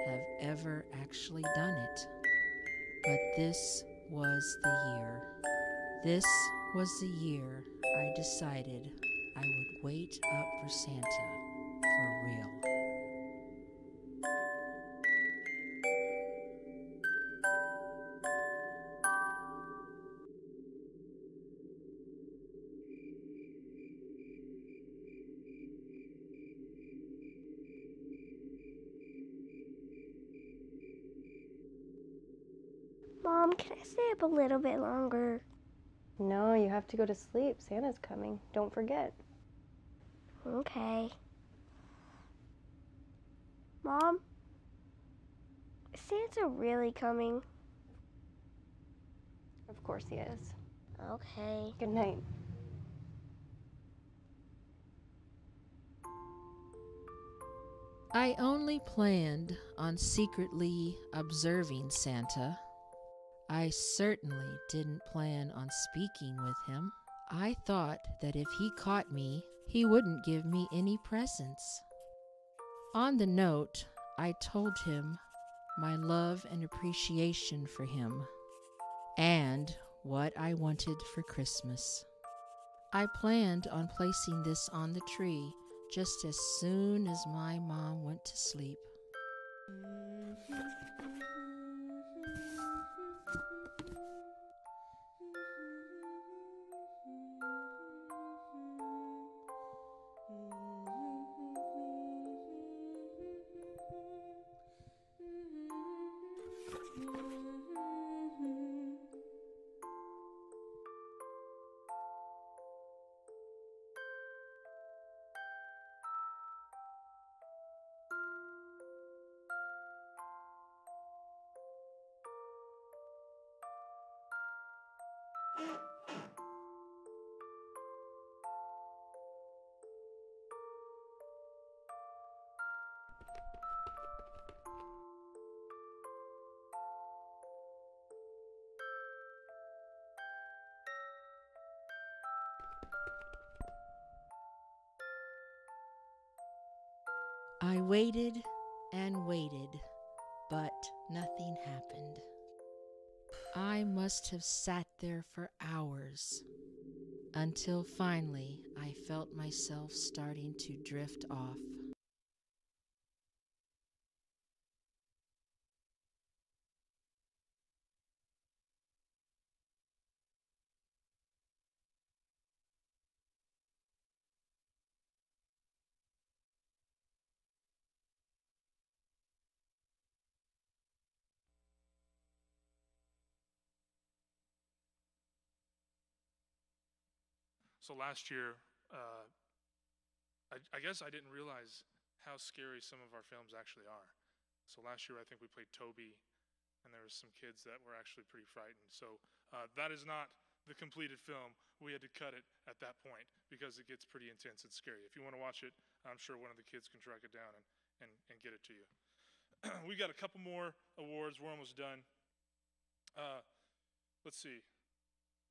S42: have ever actually done it. But this was the year. This was the year I decided I would wait up for Santa
S43: can up a little bit longer?
S40: No, you have to go to sleep. Santa's coming. Don't forget.
S43: Okay. Mom, is Santa really coming?
S40: Of course he is.
S43: Okay.
S40: Good night.
S42: I only planned on secretly observing Santa. I certainly didn't plan on speaking with him. I thought that if he caught me, he wouldn't give me any presents. On the note, I told him my love and appreciation for him and what I wanted for Christmas. I planned on placing this on the tree just as soon as my mom went to sleep. I waited and waited, but nothing happened. I must have sat there for hours until finally I felt myself starting to drift off.
S24: So last year, uh, I, I guess I didn't realize how scary some of our films actually are. So last year, I think we played Toby, and there was some kids that were actually pretty frightened. So uh, that is not the completed film. We had to cut it at that point because it gets pretty intense and scary. If you want to watch it, I'm sure one of the kids can track it down and, and, and get it to you. we got a couple more awards. We're almost done. Uh, let's see.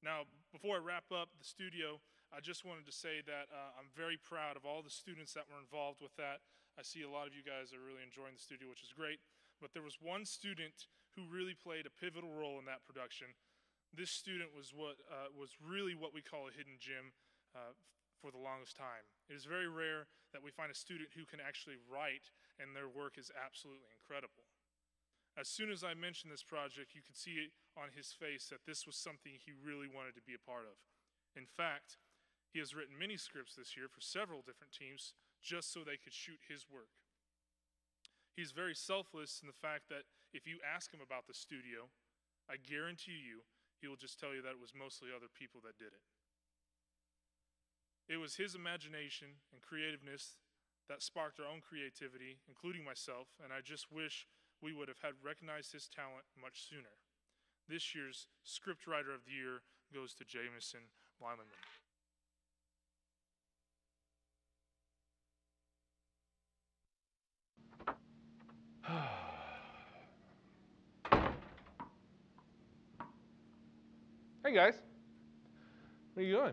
S24: Now, before I wrap up the studio, I just wanted to say that uh, I'm very proud of all the students that were involved with that. I see a lot of you guys are really enjoying the studio, which is great. But there was one student who really played a pivotal role in that production. This student was what uh, was really what we call a hidden gem uh, for the longest time. It is very rare that we find a student who can actually write, and their work is absolutely incredible. As soon as I mentioned this project, you could see on his face that this was something he really wanted to be a part of. In fact, he has written many scripts this year for several different teams just so they could shoot his work. He's very selfless in the fact that if you ask him about the studio, I guarantee you he will just tell you that it was mostly other people that did it. It was his imagination and creativeness that sparked our own creativity, including myself, and I just wish we would have had recognized his talent much sooner. This year's scriptwriter of the year goes to Jameson Weileman.
S30: hey guys, what are you doing?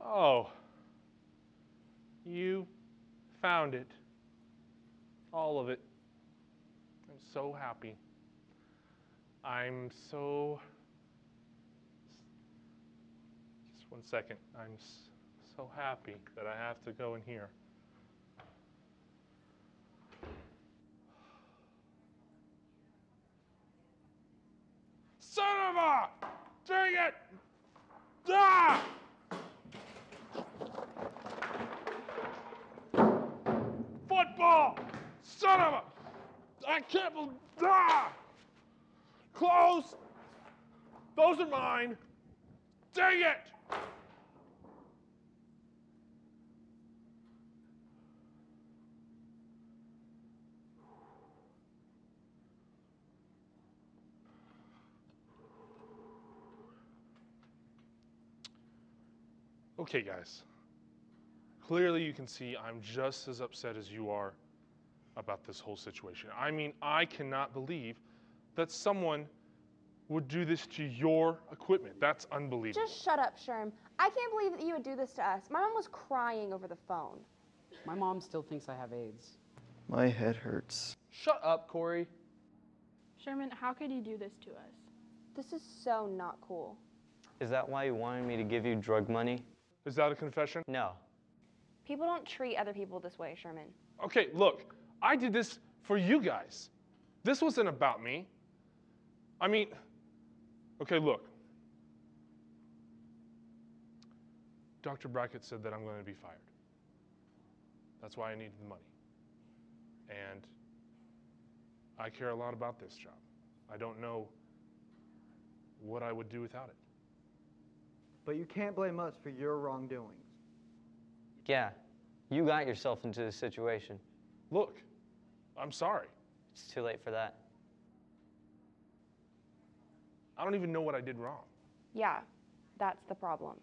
S30: Oh, you found it. All of it. I'm so happy. I'm so. Just one second. I'm so happy that I have to go in here. Son of a! Dang it! Ah! Football! Son of a! I can't believe. Ah! Close! Those are mine! Dang it! Okay, guys. Clearly, you can see I'm just as upset as you are about this whole situation. I mean, I cannot believe that someone would do this to your equipment. That's unbelievable.
S44: Just shut up, Sherm. I can't believe that you would do this to us. My mom was crying over the phone.
S45: My mom still thinks I have AIDS.
S39: My head hurts.
S46: Shut up, Corey.
S12: Sherman, how could you do this to us?
S44: This is so not cool.
S39: Is that why you wanted me to give you drug money?
S30: Is that a confession?
S39: No.
S44: People don't treat other people this way, Sherman.
S30: Okay, look, I did this for you guys. This wasn't about me. I mean, okay, look. Dr. Brackett said that I'm going to be fired. That's why I needed the money. And I care a lot about this job. I don't know what I would do without it.
S39: But you can't blame us for your wrongdoings.
S47: Yeah, you got yourself into this situation.
S30: Look, I'm sorry.
S47: It's too late for that.
S30: I don't even know what I did wrong.
S44: Yeah, that's the problem.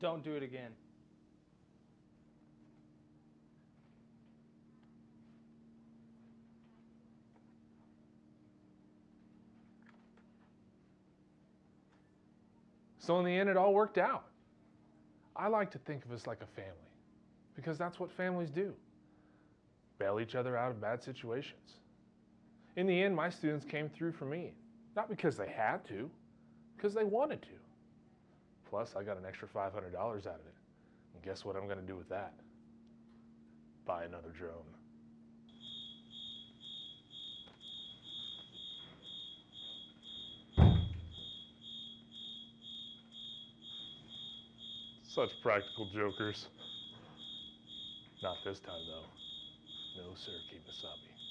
S41: Don't do it again.
S30: So in the end, it all worked out. I like to think of us like a family because that's what families do bail each other out of bad situations. In the end, my students came through for me, not because they had to, because they wanted to. Plus, I got an extra $500 out of it. And guess what I'm going to do with that? Buy another drone. Such practical jokers. Not this time, though. No, sir, Keep Kimasabi.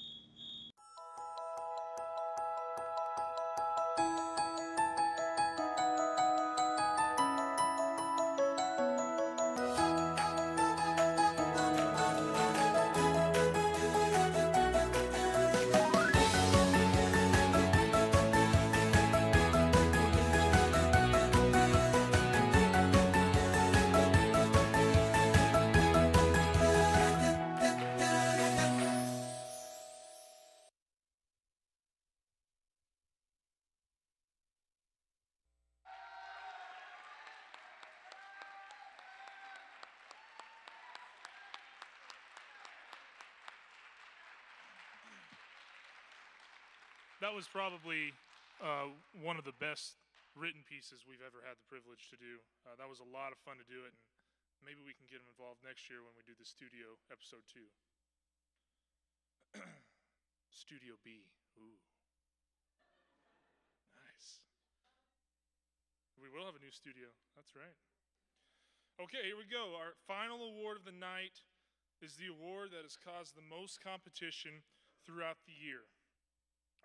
S24: That was probably uh, one of the best written pieces we've ever had the privilege to do. Uh, that was a lot of fun to do it, and maybe we can get them involved next year when we do the studio episode two. studio B. Ooh. Nice. We will have a new studio. That's right. Okay, here we go. Our final award of the night is the award that has caused the most competition throughout the year,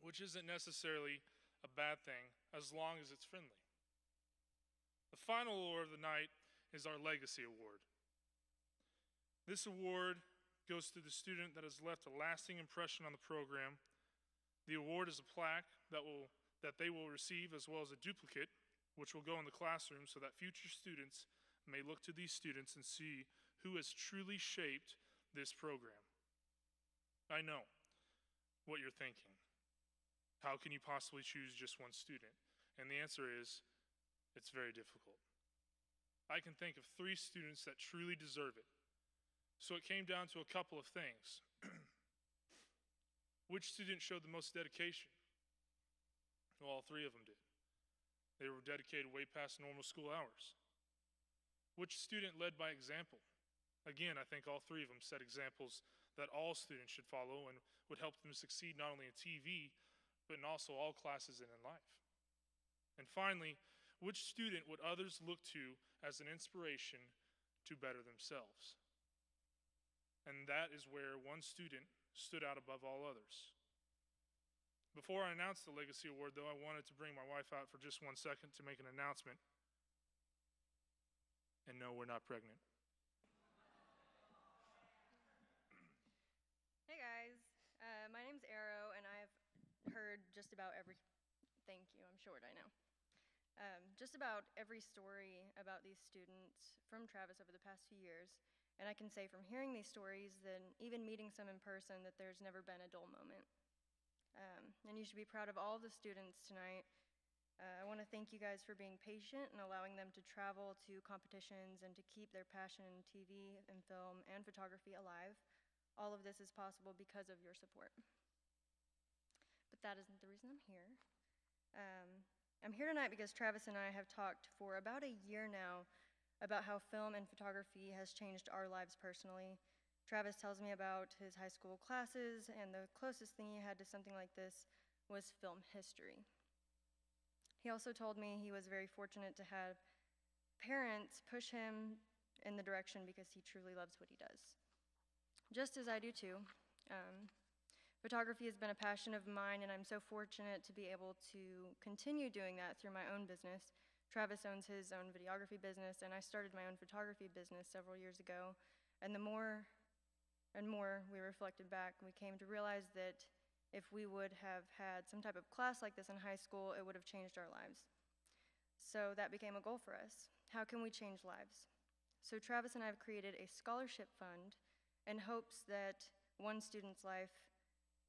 S24: which isn't necessarily a bad thing as long as it's friendly. The final award of the night is our Legacy Award. This award goes to the student that has left a lasting impression on the program. The award is a plaque that will that they will receive as well as a duplicate which will go in the classroom so that future students may look to these students and see who has truly shaped this program. I know what you're thinking. How can you possibly choose just one student? And the answer is it's very difficult. I can think of three students that truly deserve it. So it came down to a couple of things. Which student showed the most dedication? Well, all three of them did. They were dedicated way past normal school hours. Which student led by example? Again, I think all three of them set examples that all students should follow and would help them succeed not only in TV, but in also all classes and in life. And finally, which student would others look to as an inspiration to better themselves? And that is where one student stood out above all others. Before I announce the Legacy Award, though, I wanted to bring my wife out for just one second to make an announcement. And no, we're not pregnant.
S48: Hey guys, uh, my name's Arrow, and I've heard just about every. Thank you, I'm short, I know. Um, just about every story about these students from Travis over the past few years, and I can say from hearing these stories, then even meeting some in person, that there's never been a dull moment. Um, and you should be proud of all the students tonight. Uh, I want to thank you guys for being patient and allowing them to travel to competitions and to keep their passion in TV and film and photography alive. All of this is possible because of your support. That isn't the reason I'm here. Um, I'm here tonight because Travis and I have talked for about a year now about how film and photography has changed our lives personally. Travis tells me about his high school classes, and the closest thing he had to something like this was film history. He also told me he was very fortunate to have parents push him in the direction because he truly loves what he does. Just as I do too. Um, photography has been a passion of mine, and I'm so fortunate to be able to continue doing that through my own business. Travis owns his own videography business, and I started my own photography business several years ago. And the more and more we reflected back, we came to realize that if we would have had some type of class like this in high school, it would have changed our lives. So that became a goal for us. How can we change lives? So Travis and I have created a scholarship fund in hopes that one student's life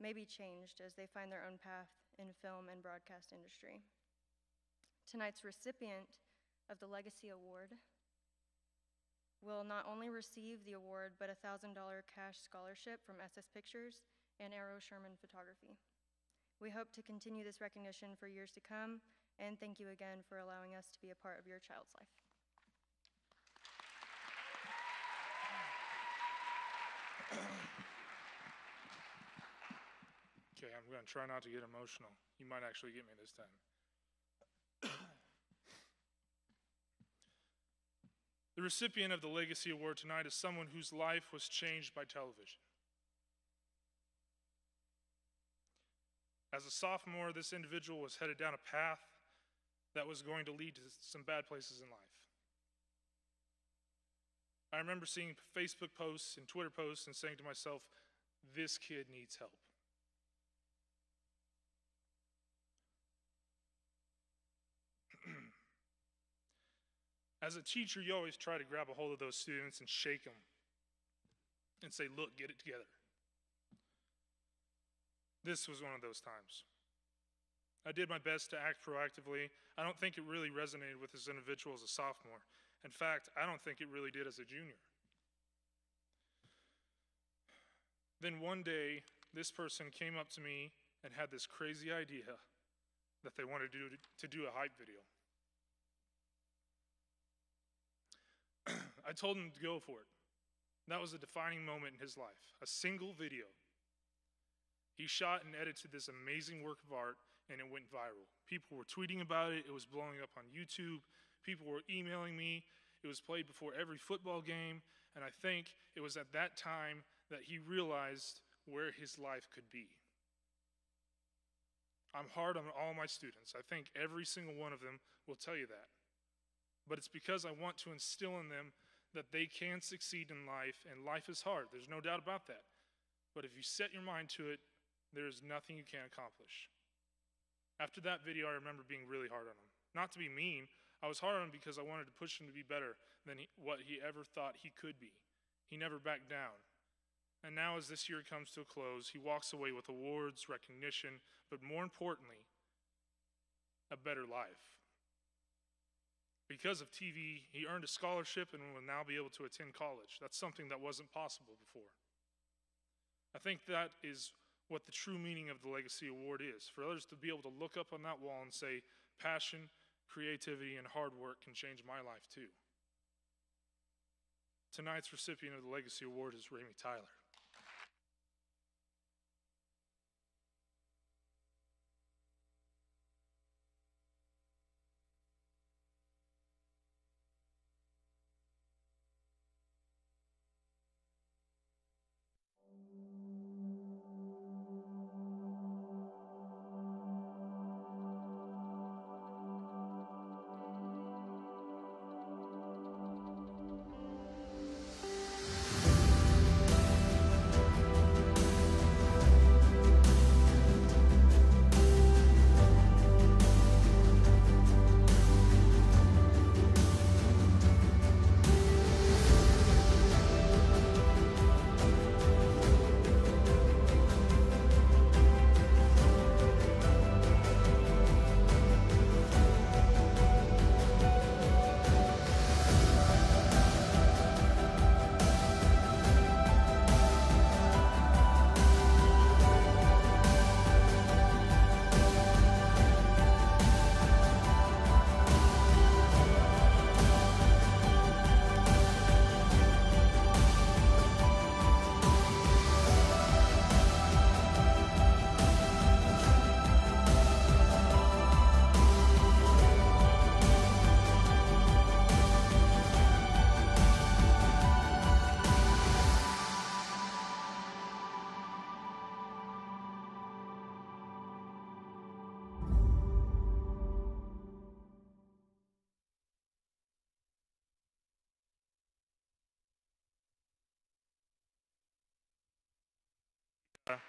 S48: may be changed as they find their own path in film and broadcast industry. Tonight's recipient of the Legacy Award will not only receive the award, but a $1,000 cash scholarship from SS Pictures and Arrow Sherman Photography. We hope to continue this recognition for years to come, and thank you again for allowing us to be a part of your child's life.
S24: Okay, I'm going to try not to get emotional. You might actually get me this time. the recipient of the Legacy Award tonight is someone whose life was changed by television. As a sophomore, this individual was headed down a path that was going to lead to some bad places in life. I remember seeing Facebook posts and Twitter posts and saying to myself, this kid needs help. As a teacher, you always try to grab a hold of those students and shake them and say, look, get it together. This was one of those times. I did my best to act proactively. I don't think it really resonated with this individual as a sophomore. In fact, I don't think it really did as a junior. Then one day, this person came up to me and had this crazy idea that they wanted to do, to do a hype video. I told him to go for it. That was a defining moment in his life, a single video. He shot and edited this amazing work of art, and it went viral. People were tweeting about it, it was blowing up on YouTube, people were emailing me. It was played before every football game, and I think it was at that time that he realized where his life could be. I'm hard on all my students. I think every single one of them will tell you that. But it's because I want to instill in them that they can succeed in life, and life is hard. There's no doubt about that. But if you set your mind to it, there is nothing you can't accomplish. After that video, I remember being really hard on him. Not to be mean, I was hard on him because I wanted to push him to be better than he, what he ever thought he could be. He never backed down. And now, as this year comes to a close, he walks away with awards, recognition, but more importantly, a better life. Because of TV, he earned a scholarship and will now be able to attend college. That's something that wasn't possible before. I think that is what the true meaning of the Legacy Award is for others to be able to look up on that wall and say, passion, creativity, and hard work can change my life too. Tonight's recipient of the Legacy Award is Ramey Tyler.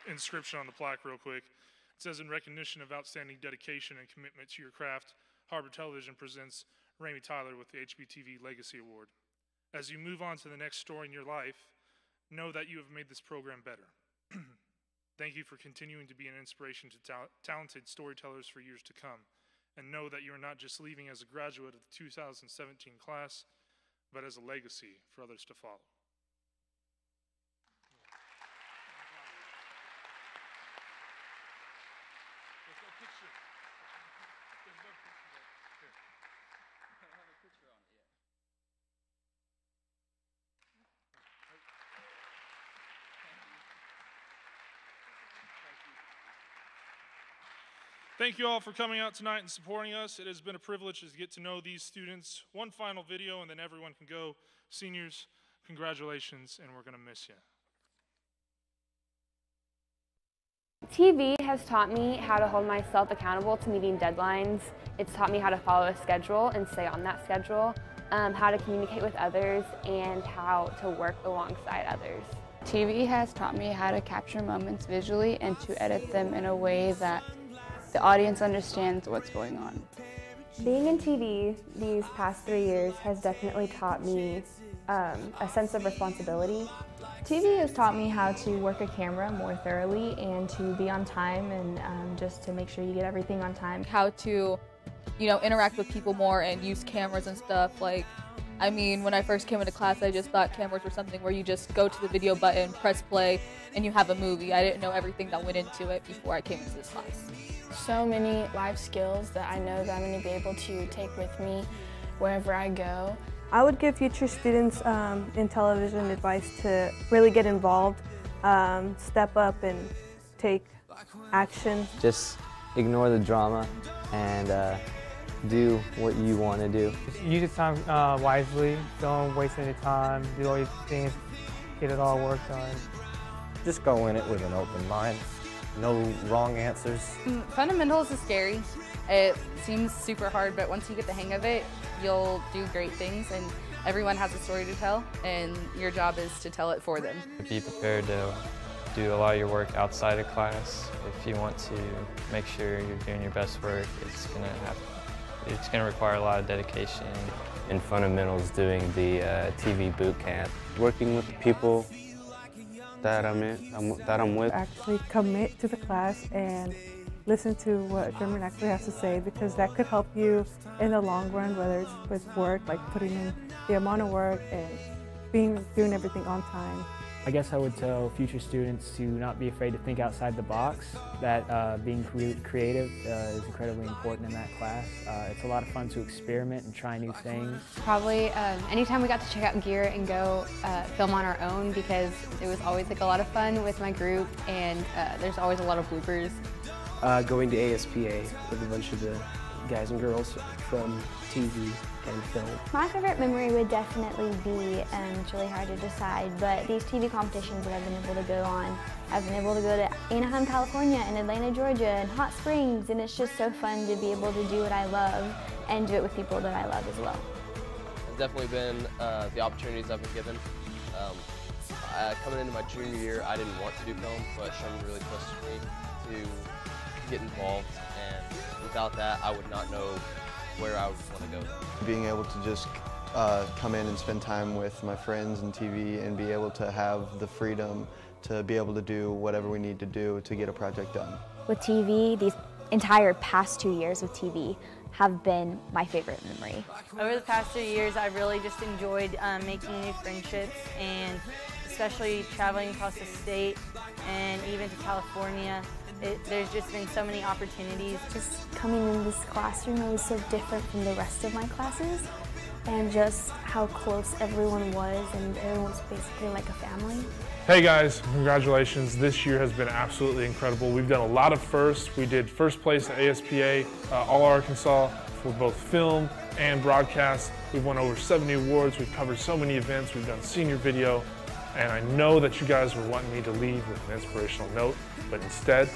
S24: Inscription on the plaque real quick. It says, in recognition of outstanding dedication and commitment to your craft, Har-Ber Television presents Ramey Tyler with the HBTV Legacy Award. As you move on to the next story in your life, know that you have made this program better. Thank you for continuing to be an inspiration to ta- talented storytellers for years to come. And know that you are not just leaving as a graduate of the 2017 class, but as a legacy for others to follow. Thank you all for coming out tonight and supporting us. It has been a privilege to get to know these students. One final video, and then everyone can go. Seniors, congratulations, and we're going to miss you.
S20: TV has taught me how to hold myself accountable to meeting deadlines. It's taught me how to follow a schedule and stay on that schedule, um, how to communicate with others, and how to work alongside others.
S12: TV has taught me how to capture moments visually and to edit them in a way that the audience understands what's going on.
S20: Being in TV these past three years has definitely taught me um, a sense of responsibility.
S12: TV has taught me how to work a camera more thoroughly and to be on time and um, just to make sure you get everything on time.
S49: How to, you know, interact with people more and use cameras and stuff. Like, I mean, when I first came into class, I just thought cameras were something where you just go to the video button, press play, and you have a movie. I didn't know everything that went into it before I came into this class
S12: so many life skills that I know that I'm going to be able to take with me wherever I go.
S50: I would give future students um, in television advice to really get involved, um, step up and take action.
S19: Just ignore the drama and uh, do what you want to do.
S38: use your time uh, wisely, don't waste any time, do all your things, get it all worked on.
S51: Just go in it with an open mind no wrong answers.
S49: Mm, fundamentals is scary. It seems super hard, but once you get the hang of it, you'll do great things and everyone has a story to tell and your job is to tell it for them.
S52: Be prepared to do a lot of your work outside of class. If you want to make sure you're doing your best work, it's gonna have it's gonna require a lot of dedication.
S53: In fundamentals, doing the uh, TV boot camp, working with people that I'm in, that I'm with.
S50: Actually commit to the class and listen to what Sherman actually has to say because that could help you in the long run, whether it's with work, like putting in the amount of work and being doing everything on time.
S38: I guess I would tell future students to not be afraid to think outside the box, that uh, being cre creative uh, is incredibly important in that class. Uh, it's a lot of fun to experiment and try new things.
S54: Probably um, anytime we got to check out gear and go uh, film on our own because it was always like a lot of fun with my group and uh, there's always a lot of bloopers.
S55: Uh, going to ASPA with a bunch of the guys and girls from TV and film.
S8: My favorite memory would definitely be, and it's really hard to decide, but these TV competitions that I've been able to go on. I've been able to go to Anaheim, California, and Atlanta, Georgia, and Hot Springs, and it's just so fun to be able to do what I love and do it with people that I love as well.
S56: It's definitely been uh, the opportunities I've been given. Um, uh, coming into my junior year, I didn't want to do film, but Sherman really pushed me to get involved, and without that, I would not know where I would want to go.
S39: Being able to just uh, come in and spend time with my friends and TV and be able to have the freedom to be able to do whatever we need to do to get a project done.
S8: With TV, these entire past two years with TV have been my favorite memory.
S57: Over the past two years, I've really just enjoyed um, making new friendships and especially traveling across the state and even to California it, there's just been so many opportunities.
S8: Just coming in this classroom, it was so different from the rest of my classes and just how close everyone was and everyone's basically like a family.
S30: Hey guys, congratulations. This year has been absolutely incredible. We've done a lot of firsts. We did first place at ASPA, uh, All Arkansas for both film and broadcast. We've won over 70 awards. We've covered so many events. We've done senior video. And I know that you guys were wanting me to leave with an inspirational note, but instead,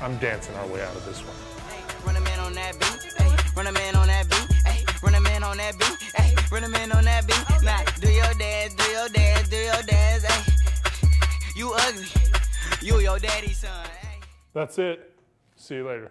S30: I'm dancing our way out of this one. Run a man on that beat, run a man on that beat, run a man on that beat, run a man on that beat. Now do your dance, do your dance, do your dance. You ugly, you your daddy's son. That's it. See you later.